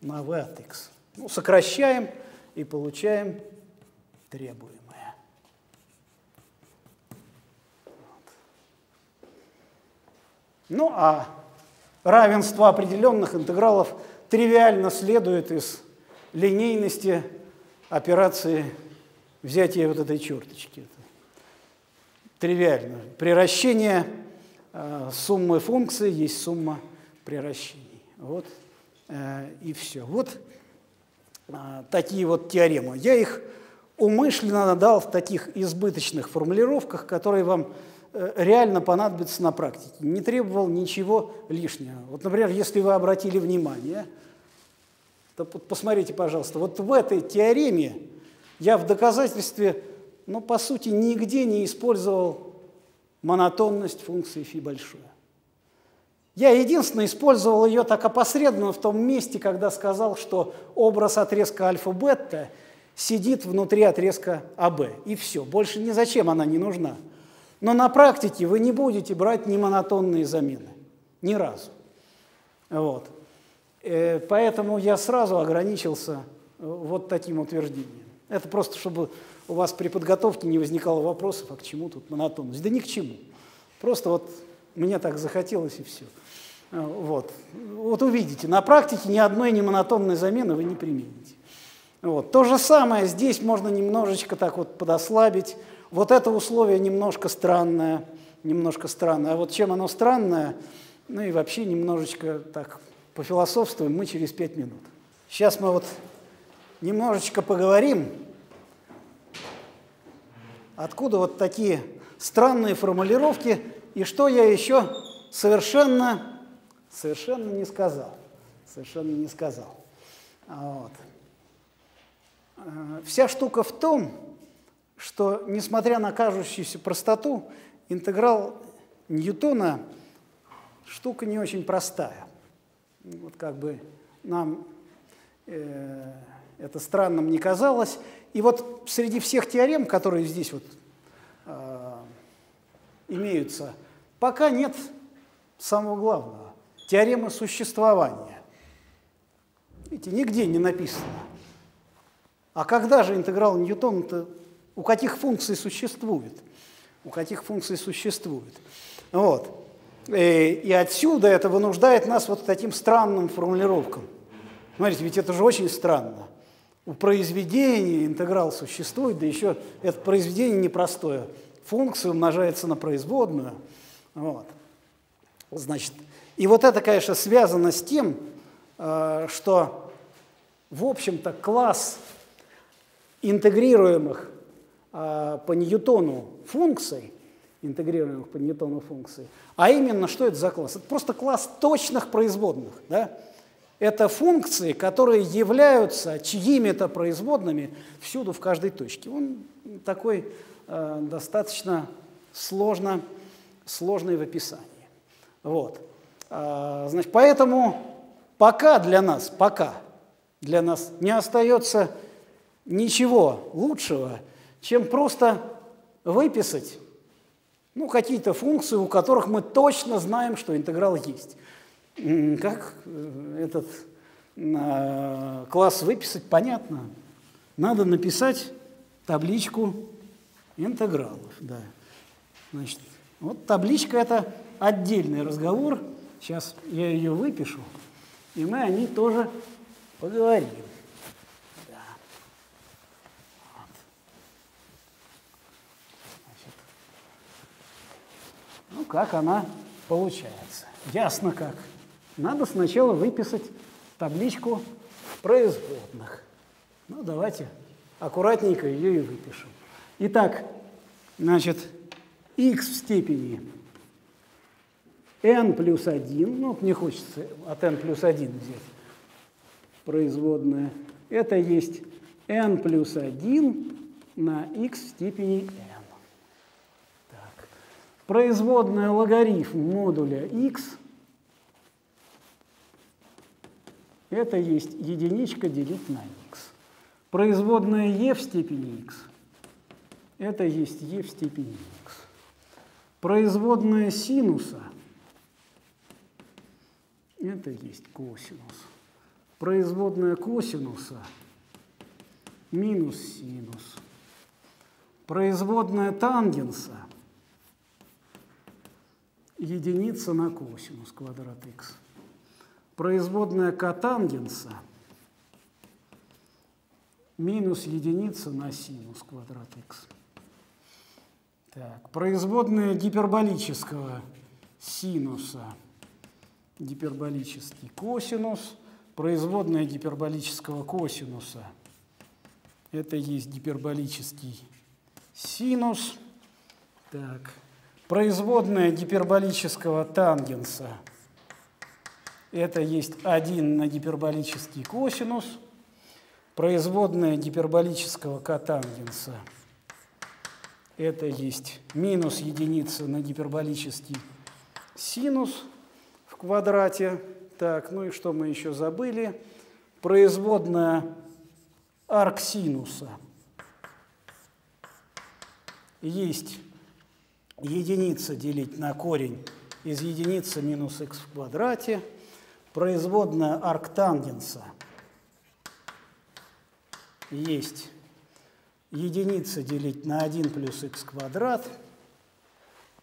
[SPEAKER 1] на v от x. Ну, сокращаем и получаем требуемое. Ну а равенство определенных интегралов тривиально следует из линейности операции взятия вот этой черточки. Тривиально. Приращение э, суммы функций есть сумма приращений. Вот э, и все. Вот э, такие вот теоремы. Я их умышленно дал в таких избыточных формулировках, которые вам реально понадобится на практике. Не требовал ничего лишнего. Вот, например, если вы обратили внимание, то посмотрите, пожалуйста, вот в этой теореме я в доказательстве, ну, по сути, нигде не использовал монотонность функции φ большое. Я единственное использовал ее так опосредованно в том месте, когда сказал, что образ отрезка альфа-бета сидит внутри отрезка АБ. И все, больше ни зачем она не нужна. Но на практике вы не будете брать ни монотонные замены. Ни разу. Вот. Э, поэтому я сразу ограничился э, вот таким утверждением. Это просто, чтобы у вас при подготовке не возникало вопросов, а к чему тут монотонность. Да ни к чему. Просто вот мне так захотелось и все. Э, вот. вот увидите, на практике ни одной не монотонной замены вы не примените. Вот. То же самое здесь можно немножечко так вот подослабить, вот это условие немножко странное, немножко странное. А вот чем оно странное, ну и вообще немножечко так пофилософствуем мы через пять минут. Сейчас мы вот немножечко поговорим, откуда вот такие странные формулировки, и что я еще совершенно, совершенно не сказал. Совершенно не сказал. Вот. Э, вся штука в том, что, несмотря на кажущуюся простоту, интеграл Ньютона штука не очень простая. Вот как бы нам э, это странным не казалось. И вот среди всех теорем, которые здесь вот э, имеются, пока нет самого главного – теоремы существования. Видите, нигде не написано. А когда же интеграл Ньютона-то у каких функций существует. У каких функций существует. Вот. Э, и отсюда это вынуждает нас вот к таким странным формулировкам. Смотрите, ведь это же очень странно. У произведения интеграл существует, да еще это произведение непростое. Функция умножается на производную. Вот. Значит, и вот это, конечно, связано с тем, э, что, в общем-то, класс интегрируемых по Ньютону функций, интегрируемых по Ньютону функций, а именно, что это за класс? Это просто класс точных производных. Да? Это функции, которые являются чьими-то производными всюду, в каждой точке. Он такой э, достаточно сложно, сложный в описании. Вот. А, значит, поэтому пока для нас, пока для нас не остается ничего лучшего, чем просто выписать ну, какие-то функции, у которых мы точно знаем, что интеграл есть. Как э, этот э, класс выписать, понятно. Надо написать табличку интегралов. Да. Значит, вот табличка – это отдельный разговор. Сейчас я ее выпишу, и мы о ней тоже поговорим. Да. Вот. Значит, ну, как она получается? Ясно как. Надо сначала выписать табличку производных. Ну, давайте аккуратненько ее и выпишем. Итак, значит, x в степени n плюс 1, ну, мне хочется от n плюс 1 взять производная, это есть n плюс 1 на x в степени n. Производная логарифм модуля x это есть единичка делить на x. Производная e в степени x это есть e в степени x. Производная синуса это есть косинус производная косинуса минус синус, производная тангенса единица на косинус квадрат х, производная котангенса минус единица на синус квадрат х. Так, производная гиперболического синуса, гиперболический косинус – производная гиперболического косинуса – это есть гиперболический синус. Так. Производная гиперболического тангенса – это есть 1 на гиперболический косинус. Производная гиперболического котангенса – это есть минус единица на гиперболический синус в квадрате – так, ну и что мы еще забыли? Производная арксинуса. Есть единица делить на корень из единицы минус х в квадрате. Производная арктангенса. Есть единица делить на 1 плюс х квадрат.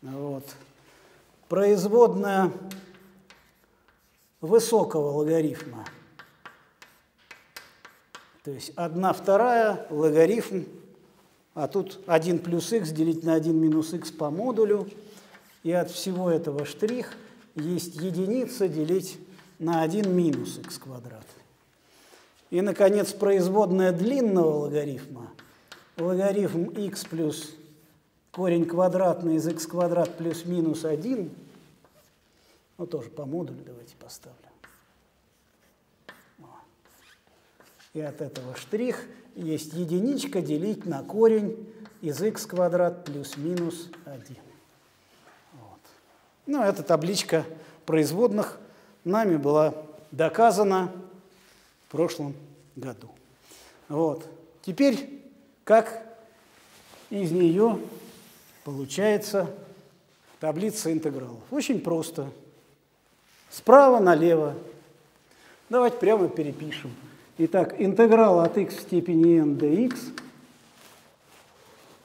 [SPEAKER 1] Вот. Производная высокого логарифма. То есть 1 вторая логарифм, а тут 1 плюс х делить на 1 минус х по модулю. И от всего этого штрих есть единица делить на 1 минус х квадрат. И, наконец, производная длинного логарифма, логарифм х плюс корень квадратный из х квадрат плюс минус 1 ну, тоже по модулю давайте поставлю. И от этого штрих есть единичка делить на корень из х квадрат плюс минус 1. Вот. Ну, эта табличка производных нами была доказана в прошлом году. Вот. Теперь как из нее получается таблица интегралов? Очень просто. Справа налево. Давайте прямо перепишем. Итак, интеграл от x в степени n dx.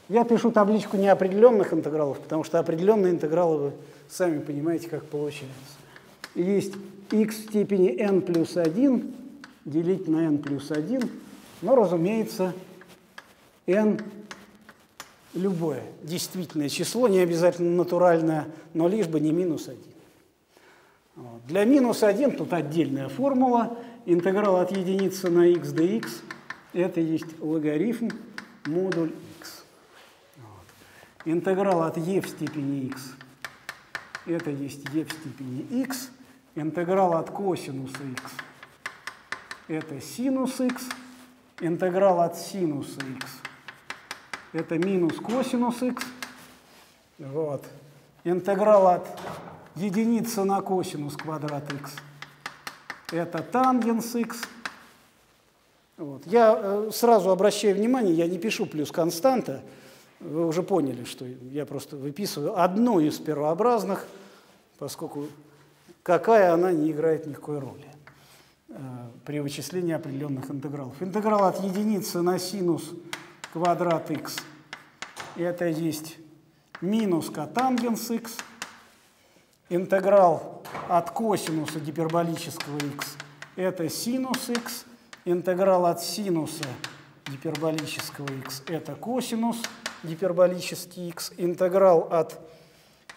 [SPEAKER 1] Я пишу табличку неопределенных интегралов, потому что определенные интегралы вы сами понимаете, как получается. Есть x в степени n плюс 1 делить на n плюс 1, но, разумеется, n любое действительное число, не обязательно натуральное, но лишь бы не минус 1. Для минус 1 тут отдельная формула. Интеграл от единицы на x dx Это есть логарифм модуль x. Вот. Интеграл от e в степени x. Это есть e в степени x. Интеграл от косинуса x. Это синус x. Интеграл от синуса x. Это минус косинус x. Вот. Интеграл от единицы на косинус квадрат x. Это тангенс x. Вот. Я э, сразу обращаю внимание, я не пишу плюс константа, вы уже поняли, что я просто выписываю одну из первообразных, поскольку какая она не играет никакой роли э, при вычислении определенных интегралов. Интеграл от единицы на синус квадрат x – это есть минус котангенс x. Интеграл от косинуса гиперболического x – это синус x – Интеграл от синуса гиперболического x – это косинус гиперболический x. Интеграл от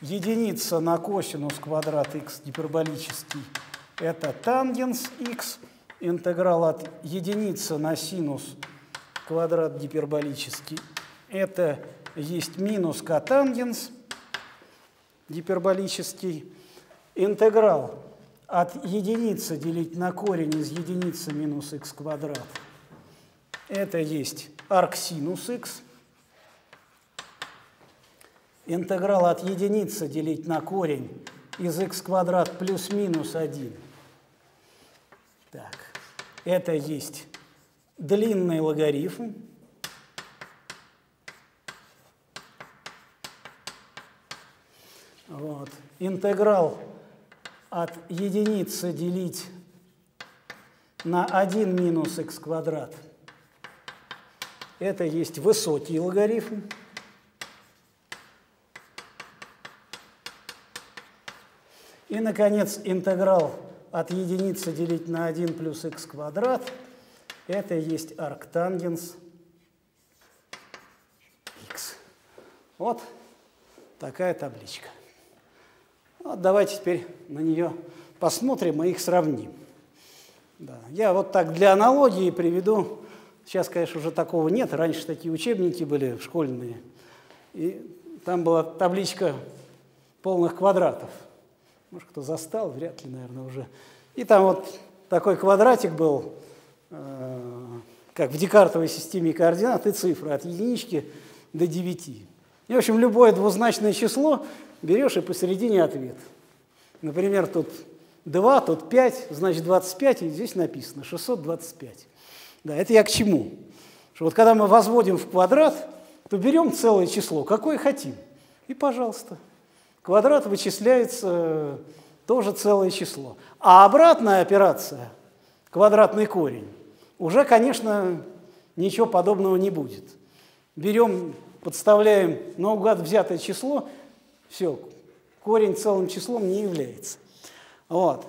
[SPEAKER 1] единицы на косинус квадрат x гиперболический – это тангенс x. Интеграл от единицы на синус квадрат гиперболический – это есть минус котангенс гиперболический. Интеграл от единицы делить на корень из единицы минус х квадрат. Это есть арксинус х. Интеграл от единицы делить на корень из х квадрат плюс-минус 1. Так, это есть длинный логарифм. Вот. Интеграл от единицы делить на 1 минус х квадрат. Это есть высокий логарифм. И, наконец, интеграл от единицы делить на 1 плюс х квадрат. Это есть арктангенс х. Вот такая табличка. Вот давайте теперь на нее посмотрим и их сравним. Да. Я вот так для аналогии приведу, сейчас, конечно, уже такого нет, раньше такие учебники были школьные, и там была табличка полных квадратов. Может, кто застал, вряд ли, наверное, уже. И там вот такой квадратик был, э, как в декартовой системе координат, и цифры от единички до 9. И, в общем, любое двузначное число берешь и посередине ответ. Например, тут 2, тут 5, значит 25, и здесь написано 625. Да, это я к чему? Что вот когда мы возводим в квадрат, то берем целое число, какое хотим, и пожалуйста. Квадрат вычисляется тоже целое число. А обратная операция, квадратный корень, уже, конечно, ничего подобного не будет. Берем, подставляем наугад взятое число все, корень целым числом не является. Вот.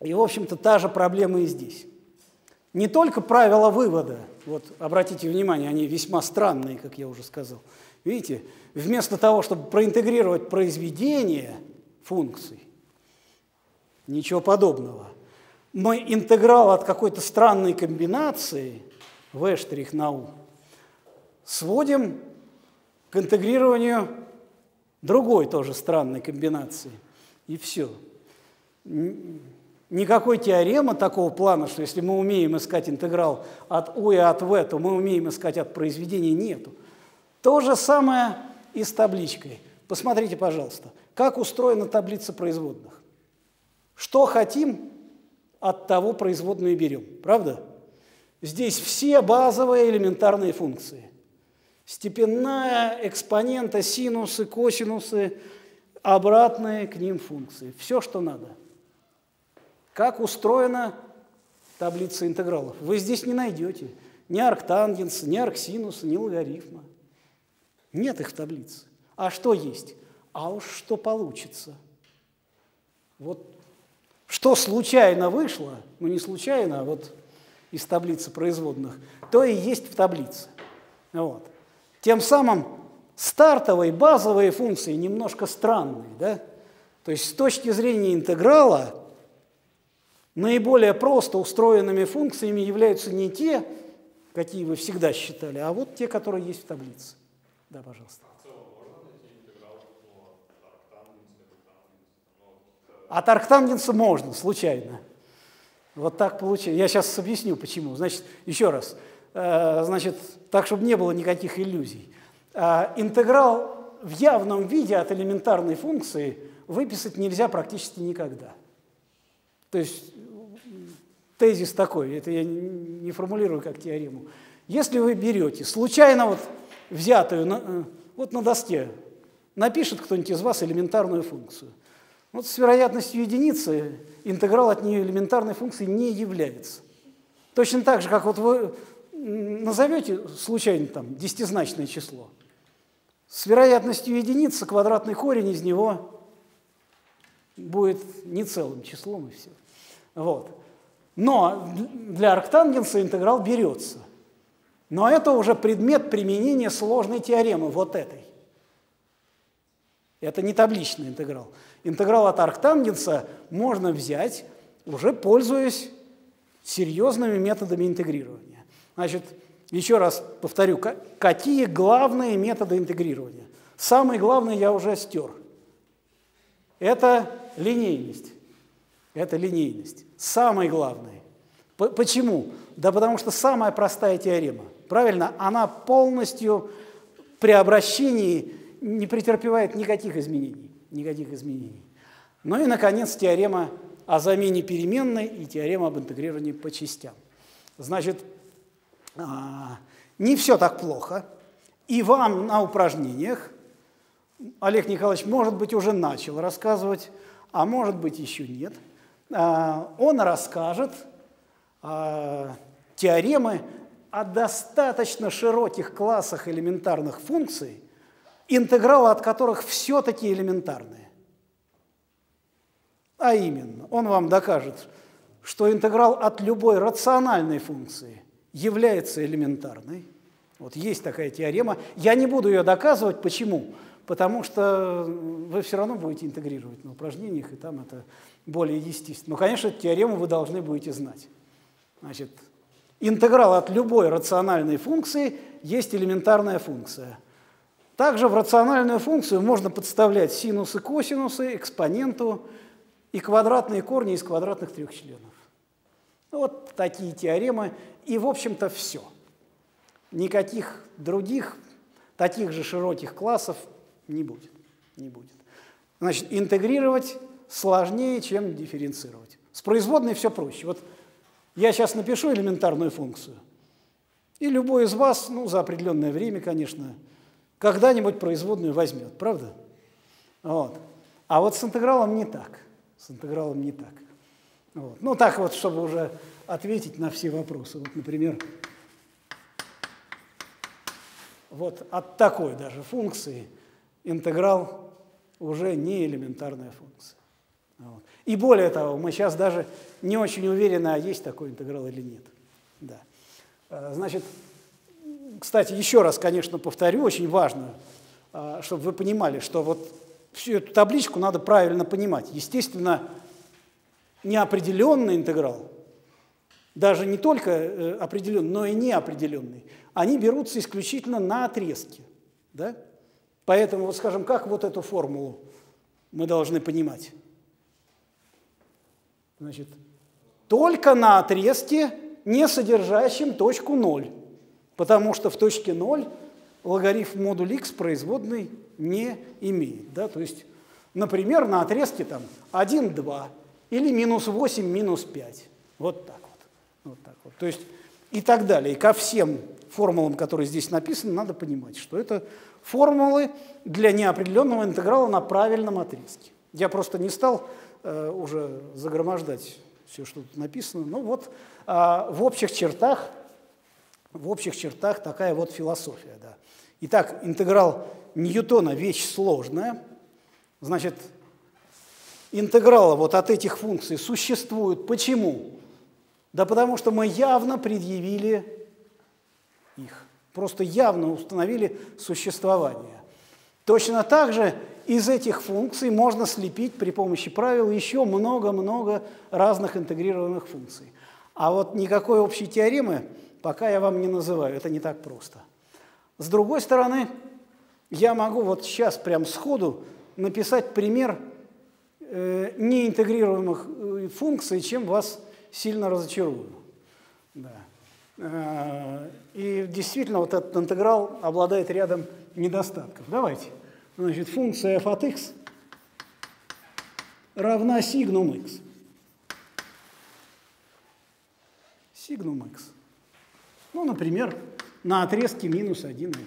[SPEAKER 1] И, в общем-то, та же проблема и здесь. Не только правила вывода, вот обратите внимание, они весьма странные, как я уже сказал. Видите, вместо того, чтобы проинтегрировать произведение функций, ничего подобного, мы интеграл от какой-то странной комбинации v' на u сводим к интегрированию другой тоже странной комбинации. И все. Никакой теоремы такого плана, что если мы умеем искать интеграл от u и от v, то мы умеем искать от произведения, нету. То же самое и с табличкой. Посмотрите, пожалуйста, как устроена таблица производных. Что хотим, от того производную берем. Правда? Здесь все базовые элементарные функции – Степенная, экспонента, синусы, косинусы, обратные к ним функции. Все, что надо. Как устроена таблица интегралов? Вы здесь не найдете ни арктангенса, ни арксинуса, ни логарифма. Нет их в таблице. А что есть? А уж что получится. Вот что случайно вышло, ну не случайно, а вот из таблицы производных, то и есть в таблице. Вот. Тем самым стартовые, базовые функции немножко странные. Да? То есть с точки зрения интеграла наиболее просто устроенными функциями являются не те, какие вы всегда считали, а вот те, которые есть в таблице. Да, пожалуйста. От арктангенса можно, случайно. Вот так получилось. Я сейчас объясню, почему. Значит, еще раз. Э, значит, так, чтобы не было никаких иллюзий. Э, интеграл в явном виде от элементарной функции выписать нельзя практически никогда. То есть тезис такой, это я не формулирую как теорему. Если вы берете случайно вот взятую, э, вот на доске напишет кто-нибудь из вас элементарную функцию – вот с вероятностью единицы интеграл от нее элементарной функции не является. Точно так же, как вот вы назовете случайно там десятизначное число, с вероятностью единицы квадратный корень из него будет не целым числом и все. Вот. Но для арктангенса интеграл берется. Но это уже предмет применения сложной теоремы, вот этой. Это не табличный интеграл. Интеграл от арктангенса можно взять, уже пользуясь серьезными методами интегрирования. Значит, еще раз повторю, какие главные методы интегрирования? Самый главный я уже стер. Это линейность. Это линейность. Самый главный. Почему? Да потому что самая простая теорема. Правильно? Она полностью при обращении не претерпевает никаких изменений. Никаких изменений. Ну и, наконец, теорема о замене переменной и теорема об интегрировании по частям. Значит, не все так плохо. И вам на упражнениях Олег Николаевич, может быть, уже начал рассказывать, а может быть, еще нет. А, он расскажет а, теоремы о достаточно широких классах элементарных функций, интегралы от которых все-таки элементарные. А именно, он вам докажет, что интеграл от любой рациональной функции является элементарной. Вот есть такая теорема. Я не буду ее доказывать. Почему? Потому что вы все равно будете интегрировать на упражнениях, и там это более естественно. Но, конечно, эту теорему вы должны будете знать. Значит, интеграл от любой рациональной функции есть элементарная функция – также в рациональную функцию можно подставлять синусы, косинусы, экспоненту и квадратные корни из квадратных трех членов. Вот такие теоремы. И, в общем-то, все. Никаких других таких же широких классов не будет. Не будет. Значит, интегрировать сложнее, чем дифференцировать. С производной все проще. Вот я сейчас напишу элементарную функцию, и любой из вас, ну, за определенное время, конечно, когда-нибудь производную возьмет, правда? Вот. А вот с интегралом не так. С интегралом не так. Вот. Ну, так вот, чтобы уже ответить на все вопросы. Вот, например, вот от такой даже функции интеграл уже не элементарная функция. Вот. И более того, мы сейчас даже не очень уверены, а есть такой интеграл или нет. Да. Э, значит, кстати, еще раз, конечно, повторю, очень важно, а, чтобы вы понимали, что вот всю эту табличку надо правильно понимать. Естественно, неопределенный интеграл, даже не только э, определенный, но и неопределенный, они берутся исключительно на отрезке. Да? Поэтому, вот скажем, как вот эту формулу мы должны понимать? Значит, только на отрезке, не содержащем точку 0 потому что в точке 0 логарифм модуль x производной не имеет. Да? То есть, например, на отрезке там 1, 2 или минус 8, минус 5. Вот так вот. вот, так вот. То есть и так далее. И ко всем формулам, которые здесь написаны, надо понимать, что это формулы для неопределенного интеграла на правильном отрезке. Я просто не стал э, уже загромождать все, что тут написано. Ну вот э, в общих чертах в общих чертах такая вот философия. Да. Итак, интеграл Ньютона – вещь сложная. Значит, интегралы вот от этих функций существуют. Почему? Да потому что мы явно предъявили их. Просто явно установили существование. Точно так же из этих функций можно слепить при помощи правил еще много-много разных интегрированных функций. А вот никакой общей теоремы пока я вам не называю, это не так просто. С другой стороны, я могу вот сейчас прям сходу написать пример неинтегрируемых э, функций, чем вас сильно разочарую. Да. Э, и действительно, вот этот интеграл обладает рядом недостатков. Давайте. Значит, функция f от x равна сигнум x. Сигнум x. Ну, например, на отрезке минус 1, 1.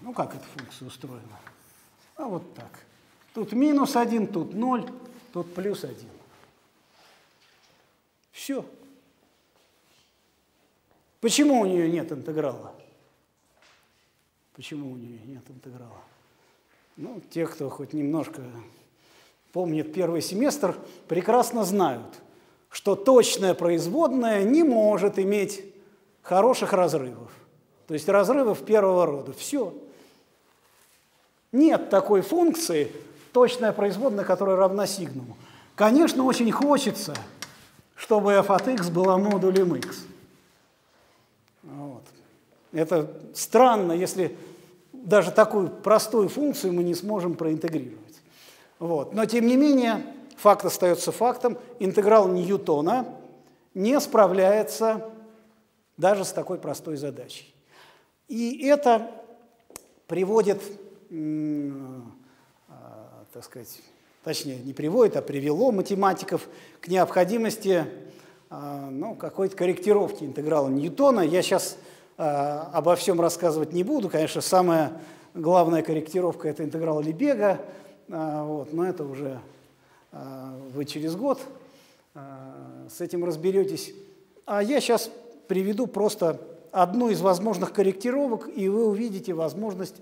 [SPEAKER 1] Ну, как эта функция устроена? А вот так. Тут минус 1, тут 0, тут плюс 1. Все. Почему у нее нет интеграла? Почему у нее нет интеграла? Ну, те, кто хоть немножко помнит первый семестр, прекрасно знают, что точная производная не может иметь хороших разрывов. То есть разрывов первого рода. Все. Нет такой функции, точная производная, которая равна сигнуму. Конечно, очень хочется, чтобы f от x была модулем x. Вот. Это странно, если даже такую простую функцию мы не сможем проинтегрировать. Вот. Но тем не менее, факт остается фактом, интеграл Ньютона не справляется даже с такой простой задачей. И это приводит, так сказать, точнее, не приводит, а привело математиков к необходимости а, ну, какой-то корректировки интеграла Ньютона. Я сейчас а, обо всем рассказывать не буду. Конечно, самая главная корректировка – это интеграл Лебега, а, вот, но это уже вы через год с этим разберетесь. А я сейчас приведу просто одну из возможных корректировок, и вы увидите возможность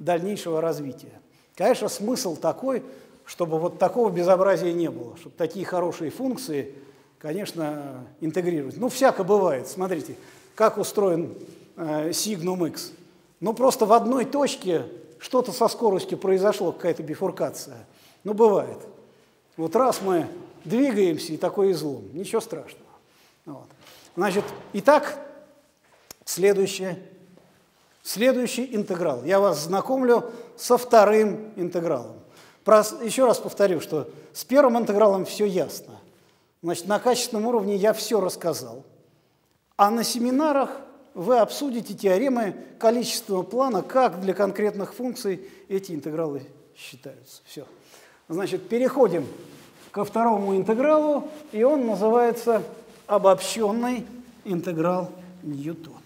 [SPEAKER 1] дальнейшего развития. Конечно, смысл такой, чтобы вот такого безобразия не было, чтобы такие хорошие функции – конечно, интегрировать. Ну, всяко бывает. Смотрите, как устроен э, Signum X. Ну, просто в одной точке что-то со скоростью произошло, какая-то бифуркация. Ну, бывает. Вот раз мы двигаемся, и такой излом. Ничего страшного. Вот. Значит, итак, следующее. Следующий интеграл. Я вас знакомлю со вторым интегралом. Еще раз повторю, что с первым интегралом все ясно. Значит, на качественном уровне я все рассказал. А на семинарах вы обсудите теоремы количественного плана, как для конкретных функций эти интегралы считаются. Все. Значит, переходим ко второму интегралу, и он называется обобщенный интеграл Ньютона.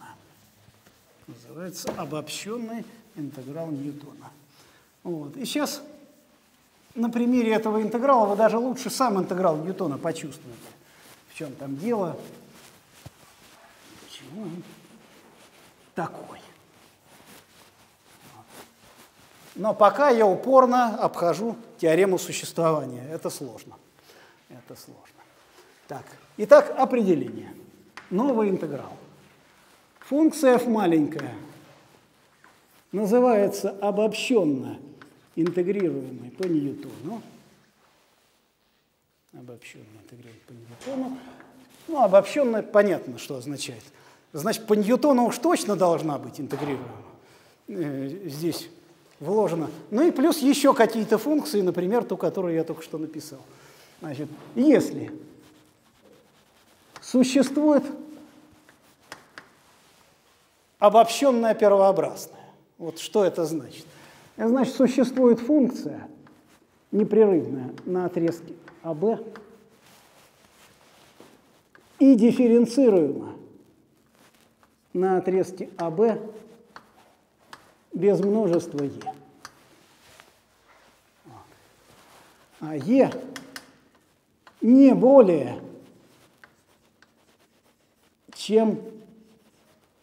[SPEAKER 1] Называется обобщенный интеграл Ньютона. Вот. И сейчас на примере этого интеграла вы даже лучше сам интеграл Ньютона почувствуете. В чем там дело? Почему он такой? Но пока я упорно обхожу теорему существования. Это сложно. Это сложно. Так, итак, определение. Новый интеграл. Функция f маленькая называется обобщенно интегрируемый по Ньютону, обобщенно интегрируемый по Ньютону, ну, обобщенно понятно, что означает. Значит, по Ньютону уж точно должна быть интегрируема. Э, здесь вложено. Ну и плюс еще какие-то функции, например, ту, которую я только что написал. Значит, если существует обобщенная первообразная, вот что это значит? Значит, существует функция непрерывная на отрезке АБ и дифференцируема на отрезке АБ без множества Е. А Е не более, чем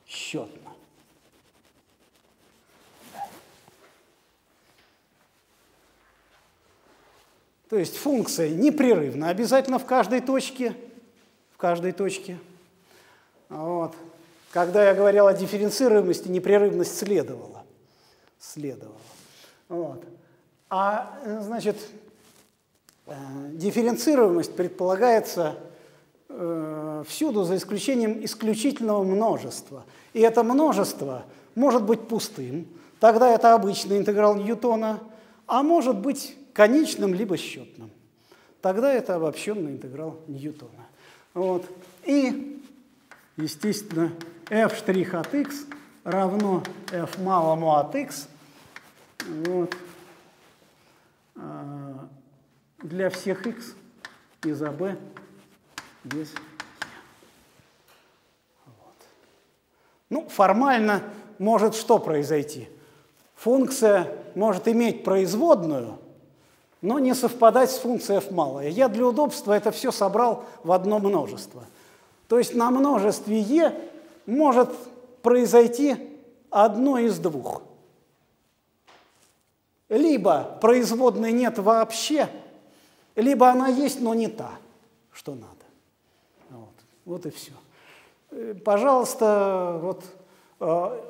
[SPEAKER 1] счет. То есть функция непрерывна, обязательно в каждой точке, в каждой точке. Вот. Когда я говорил о дифференцируемости, непрерывность следовала. Следовала. Вот. А, значит, э, дифференцируемость предполагается э, всюду, за исключением исключительного множества. И это множество может быть пустым, тогда это обычный интеграл Ньютона, а может быть конечным либо счетным. Тогда это обобщенный интеграл Ньютона. Вот. И, естественно, f' от x равно f малому от x вот, а, для всех x из АБ без Е. Вот. Ну, формально может что произойти? Функция может иметь производную, но не совпадать с функцией f малая. Я для удобства это все собрал в одно множество. То есть на множестве e может произойти одно из двух. Либо производной нет вообще, либо она есть, но не та, что надо. Вот, вот и все. Э, пожалуйста, вот э,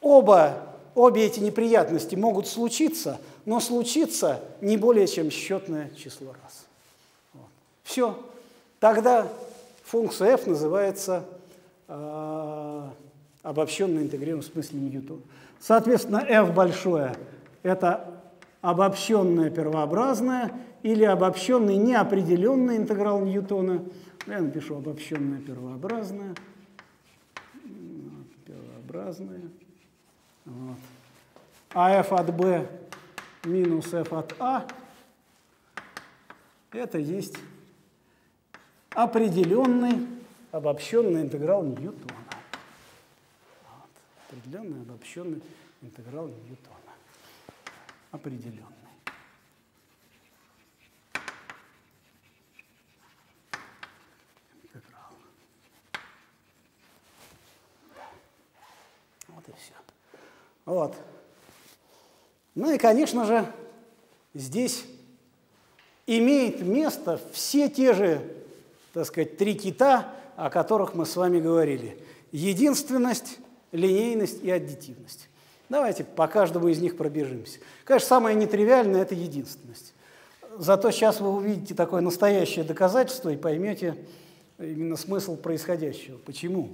[SPEAKER 1] оба, обе эти неприятности могут случиться, но случиться не более чем счетное число раз. Вот. Все. Тогда функция f называется э, обобщенно интегрируем в смысле Ньютона. Соответственно, f большое – это обобщенное первообразное или обобщенный неопределенный интеграл Ньютона. Я напишу обобщенное первообразное. Первообразное. Вот. А f от b минус f от a – это есть определенный обобщенный интеграл Ньютона определенный обобщенный интеграл Ньютона. Определенный. Интеграл. Вот и все. Вот. Ну и, конечно же, здесь имеет место все те же, так сказать, три кита, о которых мы с вами говорили. Единственность, линейность и аддитивность. Давайте по каждому из них пробежимся. Конечно, самое нетривиальное – это единственность. Зато сейчас вы увидите такое настоящее доказательство и поймете именно смысл происходящего. Почему?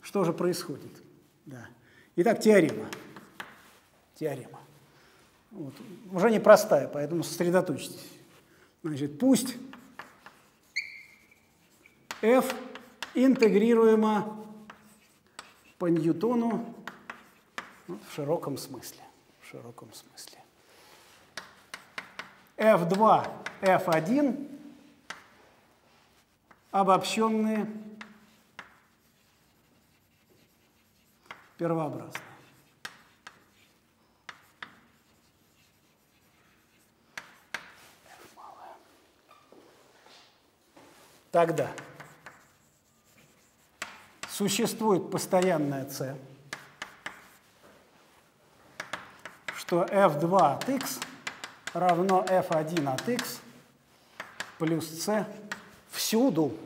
[SPEAKER 1] Что же происходит? Да. Итак, теорема. Теорема. Вот. Уже непростая, поэтому сосредоточьтесь. Значит, пусть f интегрируемо по Ньютону ну, в широком смысле. В широком смысле. F2, F1 обобщенные первообразные. Тогда существует постоянная c, что f2 от x равно f1 от x плюс c всюду.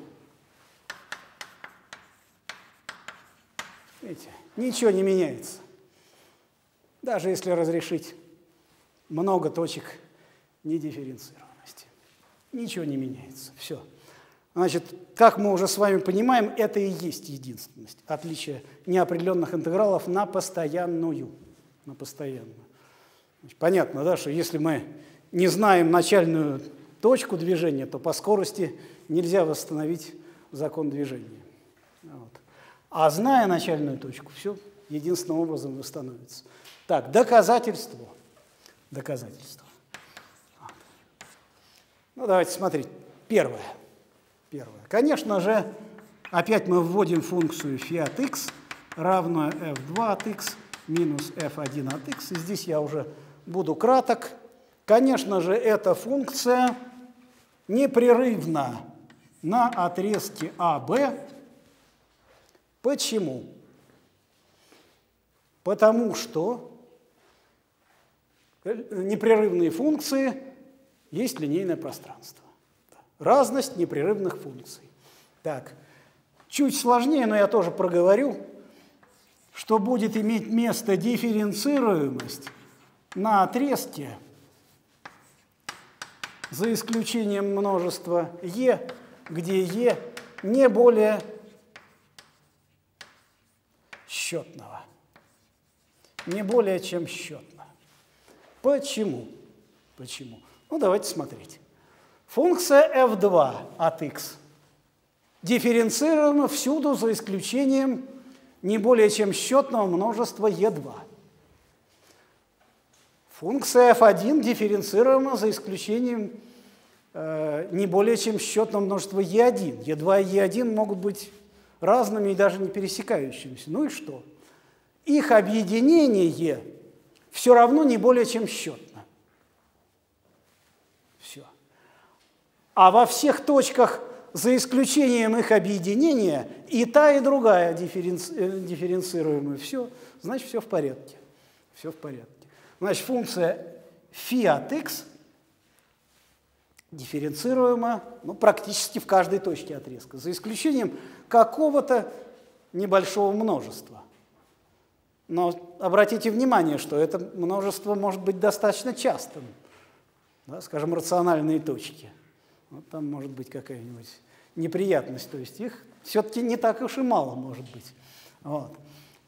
[SPEAKER 1] Видите, ничего не меняется. Даже если разрешить много точек недифференцированности. Ничего не меняется. Все. Значит, как мы уже с вами понимаем, это и есть единственность, отличие неопределенных интегралов на постоянную. На постоянную. Понятно, да, что если мы не знаем начальную точку движения, то по скорости нельзя восстановить закон движения. Вот. А зная начальную точку, все единственным образом восстановится. Так, доказательство. Доказательство. Ну, давайте смотреть. Первое первое. Конечно же, опять мы вводим функцию φ от x равно f2 от x минус f1 от x. И здесь я уже буду краток. Конечно же, эта функция непрерывна на отрезке АБ. Почему? Потому что непрерывные функции есть линейное пространство разность непрерывных функций. Так, чуть сложнее, но я тоже проговорю, что будет иметь место дифференцируемость на отрезке, за исключением множества e, где e не более счетного. Не более чем счетно. Почему? Почему? Ну, давайте смотреть. Функция f2 от x дифференцирована всюду за исключением не более чем счетного множества e2. Функция f1 дифференцирована за исключением э, не более чем счетного множества e1. e2 и e1 могут быть разными и даже не пересекающимися. Ну и что? Их объединение все равно не более чем счетно. Все. А во всех точках за исключением их объединения, и та, и другая дифференци... Э, дифференцируемые. Все, значит, все в порядке. Все в порядке. Значит, функция φ от x дифференцируема ну, практически в каждой точке отрезка, за исключением какого-то небольшого множества. Но обратите внимание, что это множество может быть достаточно частым. Да, скажем, рациональные точки. Вот там может быть какая-нибудь неприятность. То есть их все-таки не так уж и мало может быть. Вот.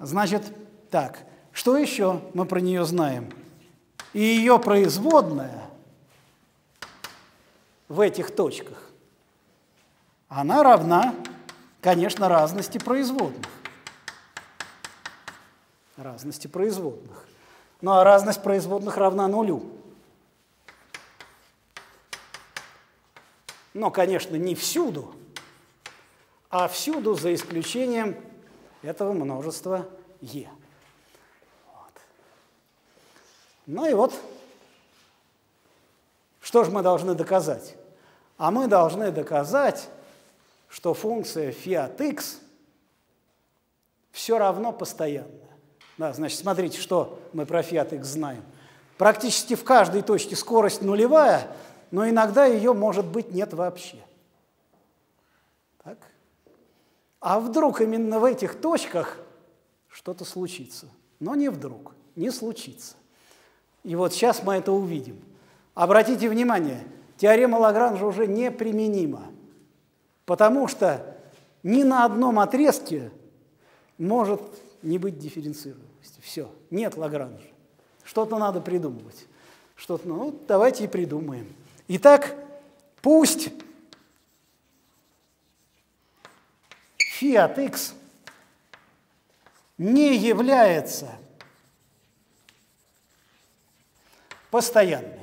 [SPEAKER 1] Значит, так, что еще мы про нее знаем? И ее производная в этих точках, она равна, конечно, разности производных. Разности производных. Ну а разность производных равна нулю. Но, конечно, не всюду, а всюду за исключением этого множества e. Вот. Ну и вот, что же мы должны доказать? А мы должны доказать, что функция от x все равно постоянная. Да, значит, смотрите, что мы про от x знаем. Практически в каждой точке скорость нулевая, но иногда ее, может быть, нет вообще. Так? А вдруг именно в этих точках что-то случится? Но не вдруг, не случится. И вот сейчас мы это увидим. Обратите внимание, теорема Лагранжа уже неприменима, потому что ни на одном отрезке может не быть дифференцируемости. Все, нет Лагранжа. Что-то надо придумывать. Что-то, ну, давайте и придумаем. Итак, пусть φ от x не является постоянной.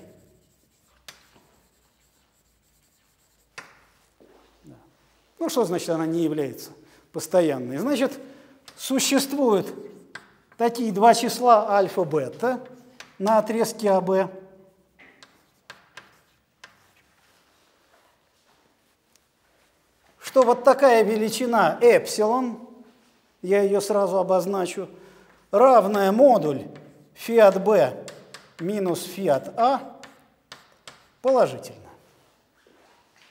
[SPEAKER 1] Ну, что значит она не является постоянной? Значит, существуют такие два числа альфа-бета на отрезке АБ – что вот такая величина эпсилон, я ее сразу обозначу, равная модуль φ от b минус φ от а положительно.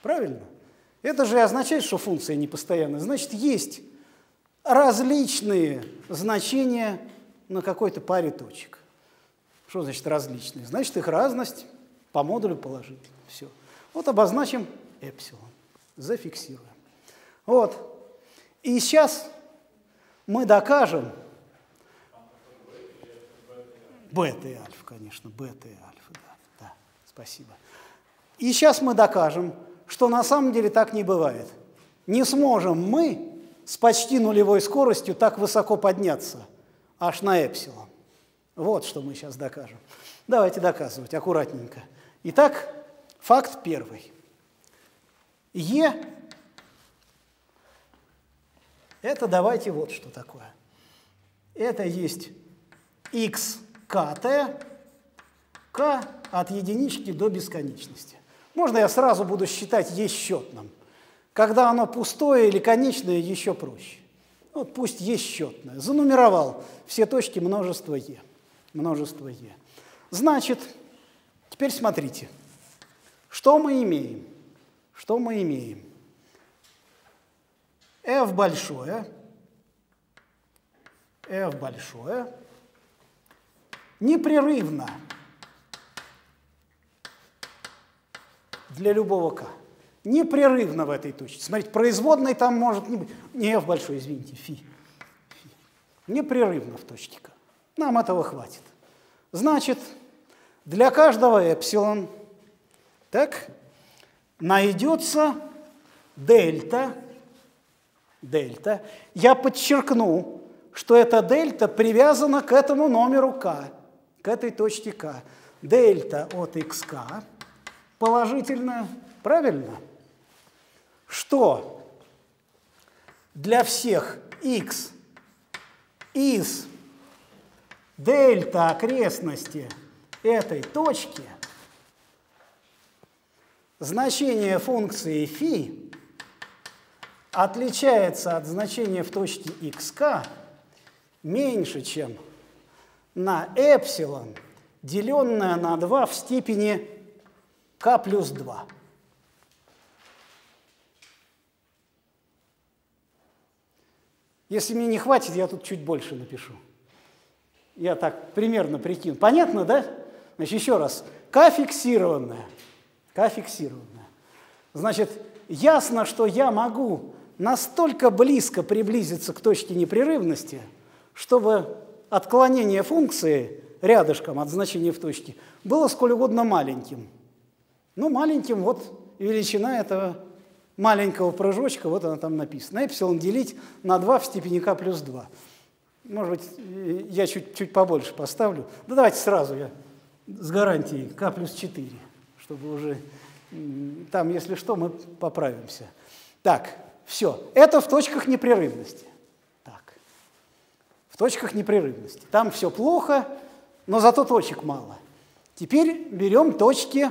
[SPEAKER 1] Правильно? Это же означает, что функция непостоянная. Значит, есть различные значения на какой-то паре точек. Что значит различные? Значит, их разность по модулю положительна. Все. Вот обозначим эпсилон, зафиксируем. Вот. И сейчас мы докажем, бета и альфа, конечно, бета и альфа, да, да, спасибо. И сейчас мы докажем, что на самом деле так не бывает. Не сможем мы с почти нулевой скоростью так высоко подняться, аж на эпсилон. Вот что мы сейчас докажем. Давайте доказывать аккуратненько. Итак, факт первый. Е это давайте вот что такое. Это есть x kt, k от единички до бесконечности. Можно я сразу буду считать e счетным. Когда оно пустое или конечное, еще проще. Вот пусть e счетное. Занумеровал все точки множества e. Множество e. Значит, теперь смотрите, что мы имеем? Что мы имеем? f большое, f большое, непрерывно для любого k. Непрерывно в этой точке. Смотрите, производной там может не быть. Не f большой, извините, фи. Непрерывно в точке k. Нам этого хватит. Значит, для каждого эпсилон так, найдется дельта дельта. Я подчеркну, что эта дельта привязана к этому номеру k, к этой точке k. Дельта от xk положительная, правильно? Что для всех x из дельта окрестности этой точки значение функции φ отличается от значения в точке xk меньше, чем на эпсилон, деленное на 2 в степени k плюс 2. Если мне не хватит, я тут чуть больше напишу. Я так примерно прикину. Понятно, да? Значит, еще раз. К фиксированная. К фиксированная. Значит, ясно, что я могу настолько близко приблизиться к точке непрерывности, чтобы отклонение функции рядышком от значения в точке было сколь угодно маленьким. Ну, маленьким вот величина этого маленького прыжочка, вот она там написана. Эпсилон делить на 2 в степени k плюс 2. Может быть, я чуть-чуть побольше поставлю. Да давайте сразу я с гарантией k плюс 4, чтобы уже там, если что, мы поправимся. Так, все. Это в точках непрерывности. Так. В точках непрерывности. Там все плохо, но зато точек мало. Теперь берем точки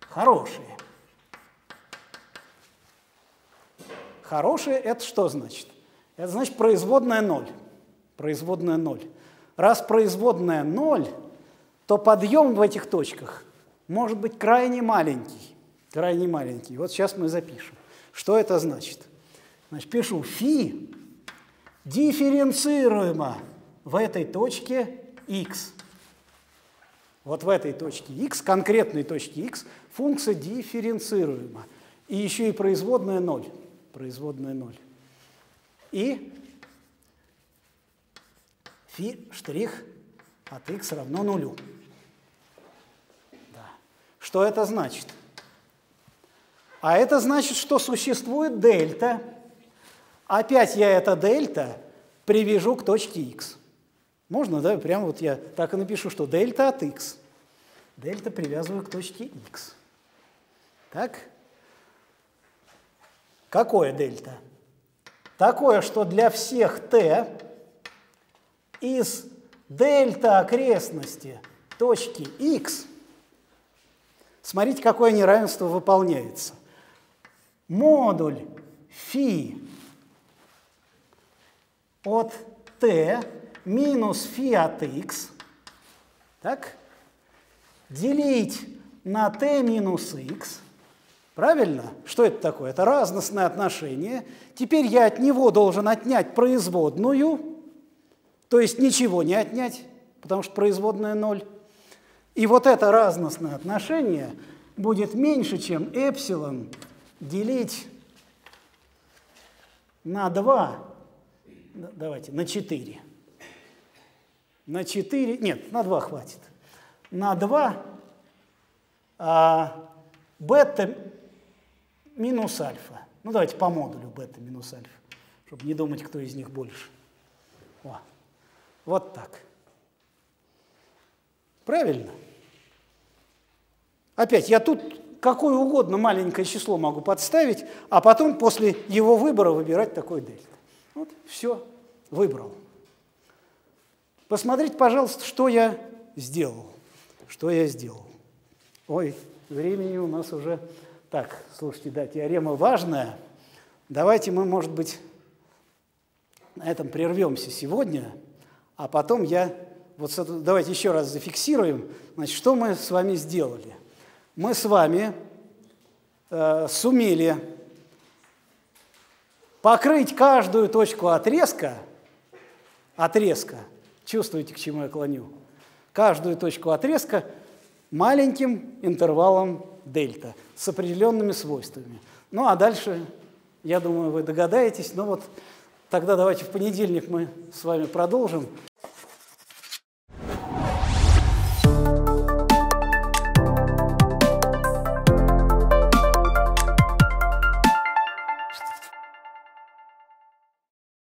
[SPEAKER 1] хорошие. Хорошие – это что значит? Это значит производная ноль. Производная ноль. Раз производная ноль, то подъем в этих точках может быть крайне маленький. Крайне маленький. Вот сейчас мы запишем. Что это значит? Значит, пишу фи дифференцируемо в этой точке x. Вот в этой точке x, конкретной точке x, функция дифференцируема. И еще и производная 0 производная 0. И фи штрих от x равно нулю. Да. Что это значит? А это значит, что существует дельта. Опять я это дельта привяжу к точке x. Можно, да? Прямо вот я так и напишу, что дельта от x. Дельта привязываю к точке x. Так? Какое дельта? Такое, что для всех t из дельта окрестности точки x, смотрите, какое неравенство выполняется. Модуль φ от t минус φ от x, так, делить на t минус x – Правильно? Что это такое? Это разностное отношение. Теперь я от него должен отнять производную, то есть ничего не отнять, потому что производная ноль. И вот это разностное отношение будет меньше, чем эпсилон делить на 2, давайте, на 4. На 4, нет, на 2 хватит. На 2 а, бета минус альфа. Ну, давайте по модулю бета минус альфа, чтобы не думать, кто из них больше. О, вот так. Правильно? Опять, я тут какое угодно маленькое число могу подставить, а потом после его выбора выбирать такой дельта. Вот, все, выбрал. Посмотрите, пожалуйста, что я сделал. Что я сделал. Ой, времени у нас уже так, слушайте, да, теорема важная. Давайте мы, может быть, на этом прервемся сегодня, а потом я, вот давайте еще раз зафиксируем, значит, что мы с вами сделали. Мы с вами э, сумели покрыть каждую точку отрезка, отрезка, чувствуете, к чему я клоню, каждую точку отрезка маленьким интервалом дельта с определенными свойствами. Ну а дальше, я думаю, вы догадаетесь. Ну вот тогда давайте в понедельник мы с вами продолжим.